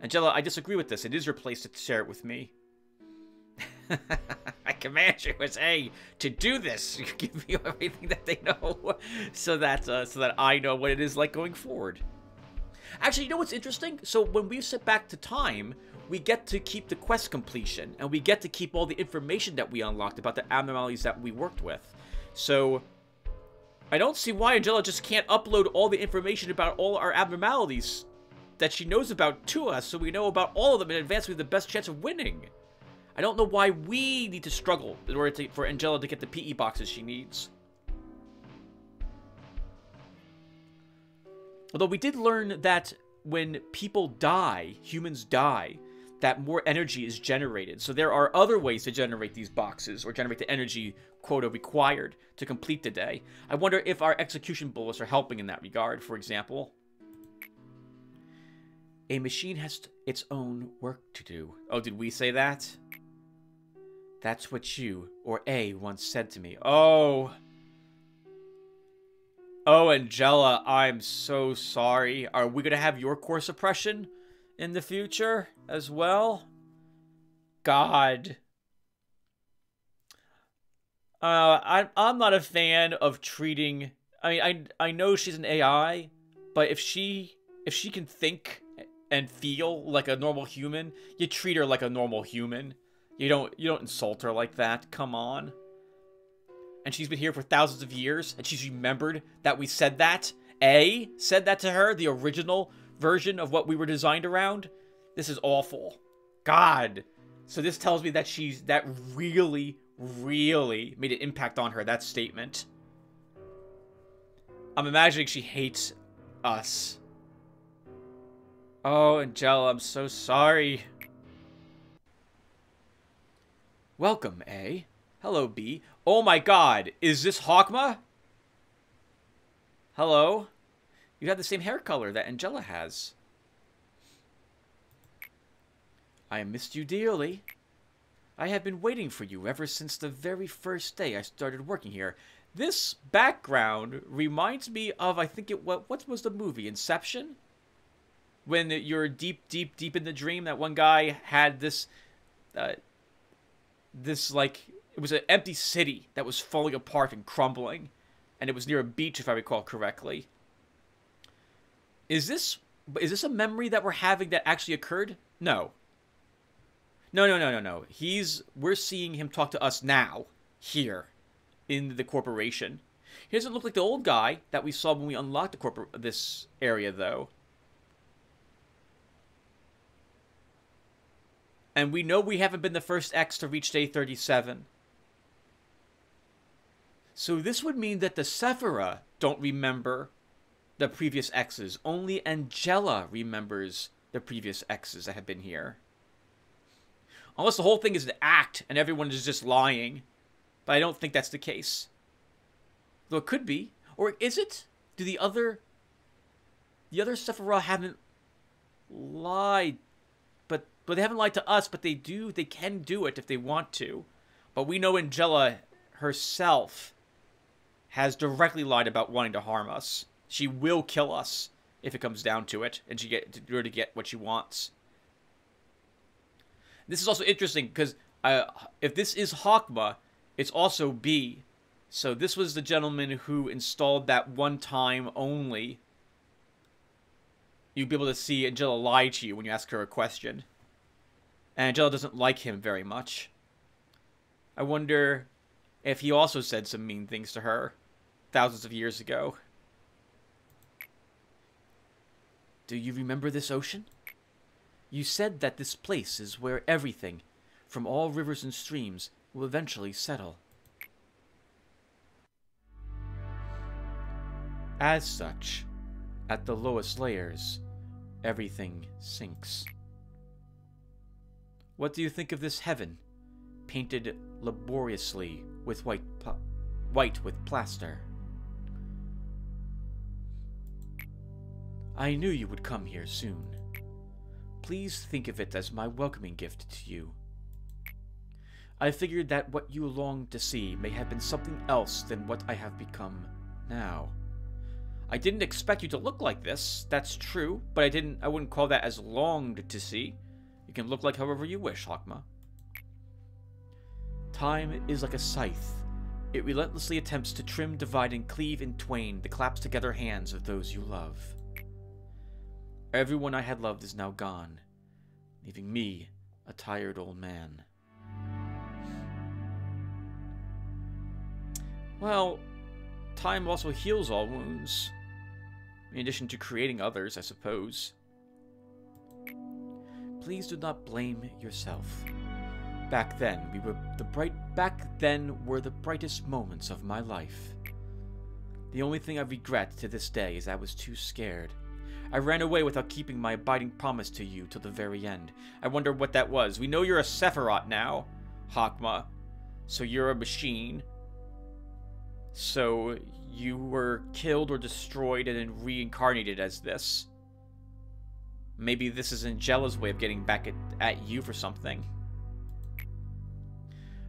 Angela, I disagree with this. It is your place to share it with me. [LAUGHS] I command you as A to do this. [LAUGHS] You give me everything that they know, [LAUGHS] so that uh, so that I know what it is like going forward. Actually, you know what's interesting? So when we sit back to time, we get to keep the quest completion, and we get to keep all the information that we unlocked about the abnormalities that we worked with. So I don't see why Angela just can't upload all the information about all our abnormalities that she knows about to us, so we know about all of them in advance. We have the best chance of winning. I don't know why we need to struggle in order to, for Angela to get the PE boxes she needs. Although we did learn that when people die, humans die, that more energy is generated. So there are other ways to generate these boxes or generate the energy quota required to complete the day. I wonder if our execution bullets are helping in that regard, for example. A machine has its own work to do. Oh, did we say that? That's what you, or A, once said to me. Oh. Oh, Angela, I'm so sorry. Are we going to have your core suppression in the future as well? God. Uh, I, I'm not a fan of treating... I mean, I, I know she's an AI, but if she if she can think and feel like a normal human, you treat her like a normal human. You don't you don't insult her like that. Come on. And she's been here for thousands of years, and she's remembered that we said that. A said that to her, the original version of what we were designed around. This is awful. God. So this tells me that she's that really, really made an impact on her, that statement. I'm imagining she hates us. Oh, Angela, I'm so sorry. Welcome, A. Hello, B. Oh my god, is this Hokma? Hello? You have the same hair color that Angela has. I missed you dearly. I have been waiting for you ever since the very first day I started working here. This background reminds me of, I think it, what, what was the movie, Inception? When you're deep, deep, deep in the dream, that one guy had this, uh, this, like, it was an empty city that was falling apart and crumbling. And it was near a beach, if I recall correctly. Is this is this a memory that we're having that actually occurred? No. No, no, no, no, no. He's we're seeing him talk to us now, here, in the corporation. He doesn't look like the old guy that we saw when we unlocked the corpor this area, though. And we know we haven't been the first X to reach day 37. So this would mean that the Sephirah don't remember the previous X's. Only Angela remembers the previous X's that have been here. Unless the whole thing is an act and everyone is just lying. But I don't think that's the case. Though it could be. Or is it? Do the other... The other Sephirah haven't lied. But, but they haven't lied to us, but they do. They can do it if they want to. But we know Angela herself has directly lied about wanting to harm us. She will kill us if it comes down to it, and she get to, to get what she wants. This is also interesting because uh, if this is Hokma, it's also B. So this was the gentleman who installed that one time only. You'd be able to see Angela lie to you when you ask her a question. And Angela doesn't like him very much. I wonder if he also said some mean things to her thousands of years ago. Do you remember this ocean? You said that this place is where everything, from all rivers and streams, will eventually settle. As such, at the lowest layers, everything sinks. What do you think of this heaven, painted laboriously with white, white with plaster? I knew you would come here soon. Please think of it as my welcoming gift to you. I figured that what you longed to see may have been something else than what I have become now. I didn't expect you to look like this, that's true, but I didn't I wouldn't call that as longed to see. You can look like however you wish, Hokma. Time is like a scythe. It relentlessly attempts to trim, divide, and cleave in twain the claps together hands of those you love. Everyone I had loved is now gone, leaving me a tired old man. Well, time also heals all wounds. In addition to creating others, I suppose. Please do not blame yourself. Back then, we were the bright back then were the brightest moments of my life. The only thing I regret to this day is I was too scared. I ran away without keeping my abiding promise to you till the very end. I wonder what that was. We know you're a Sephiroth now, Hokma. So you're a machine. So you were killed or destroyed and then reincarnated as this. Maybe this is Angela's way of getting back at, at you for something.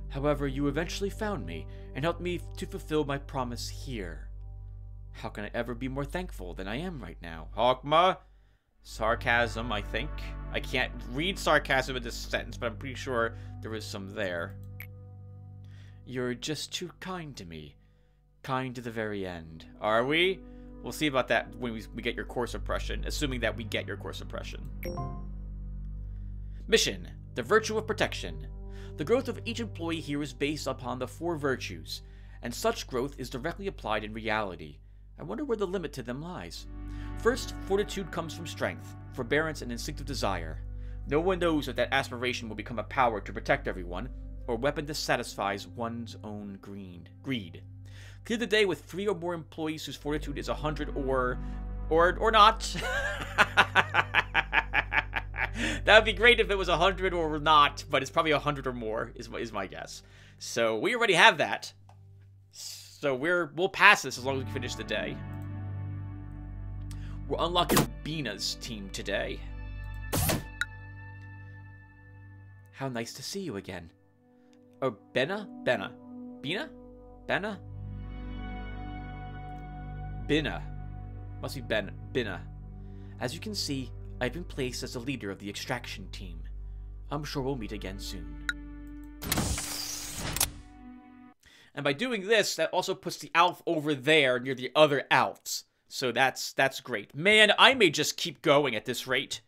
However, you eventually found me and helped me to fulfill my promise here. How can I ever be more thankful than I am right now? Hokma? Sarcasm, I think. I can't read sarcasm in this sentence, but I'm pretty sure there is some there. You're just too kind to me. Kind to the very end. Are we? We'll see about that when we, we get your core suppression, assuming that we get your core suppression. Mission. The Virtue of Protection. The growth of each employee here is based upon the four virtues, and such growth is directly applied in reality. I wonder where the limit to them lies. First, fortitude comes from strength, forbearance, and instinctive desire. No one knows if that aspiration will become a power to protect everyone, or weapon that satisfies one's own greed. Clear the day with three or more employees whose fortitude is 100 or... or... or not. [LAUGHS] that would be great if it was 100 or not, but it's probably 100 or more, is, is my guess. So we already have that. So we're we'll pass this as long as we finish the day. We're unlocking Binah's team today. How nice to see you again. Oh, Benna? Benna. Binah? Benna? Binah. Must be Ben. Binah. As you can see, I've been placed as the leader of the extraction team. I'm sure we'll meet again soon. And by doing this, that also puts the Aleph over there near the other Alephs. So that's that's great. Man, I may just keep going at this rate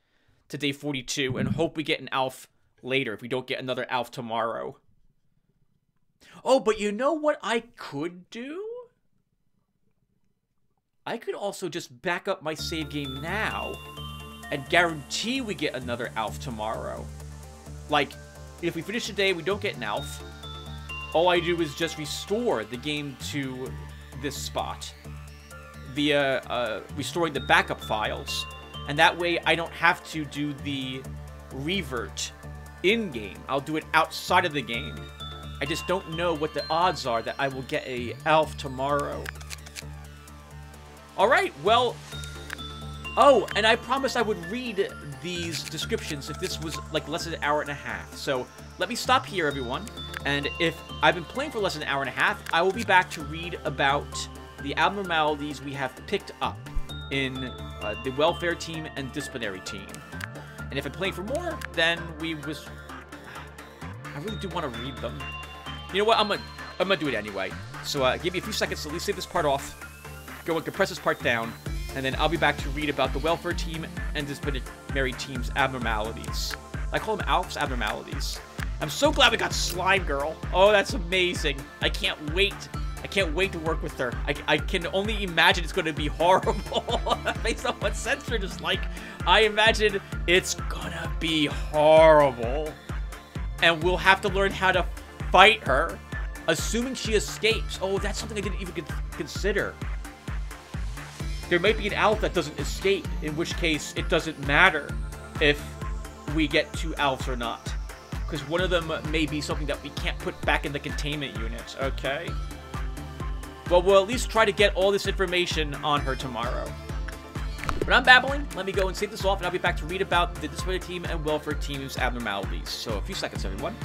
to day 42 and hope we get an Aleph later if we don't get another Aleph tomorrow. Oh, but you know what I could do? I could also just back up my save game now and guarantee we get another Aleph tomorrow. Like, if we finish today, we don't get an Aleph. All I do is just restore the game to this spot via uh, restoring the backup files. And that way I don't have to do the revert in-game. I'll do it outside of the game. I just don't know what the odds are that I will get a Aleph tomorrow. Alright, well, Oh, and I promised I would read these descriptions if this was like less than an hour and a half. So let me stop here, everyone. And if I've been playing for less than an hour and a half, I will be back to read about the abnormalities we have picked up in uh, the welfare team and disciplinary team. And if I'm playing for more, then we was... I really do want to read them. You know what? I'm gonna, I'm gonna do it anyway. So uh, give me a few seconds to at least save this part off. Go and compress this part down and then I'll be back to read about the welfare team and disciplinary team's abnormalities. I call them Aleph's abnormalities. I'm so glad we got Slime Girl. Oh, that's amazing. I can't wait. I can't wait to work with her. I, I can only imagine it's going to be horrible [LAUGHS] based on what Censored is like. I imagine it's going to be horrible. And we'll have to learn how to fight her, assuming she escapes. Oh, that's something I didn't even consider. There might be an Aleph that doesn't escape, in which case it doesn't matter if we get two Alephs or not. Because one of them may be something that we can't put back in the containment unit, okay? Well, we'll at least try to get all this information on her tomorrow. But I'm babbling. Let me go and save this off, and I'll be back to read about the disciplinary team and welfare team's abnormalities. So a few seconds, everyone.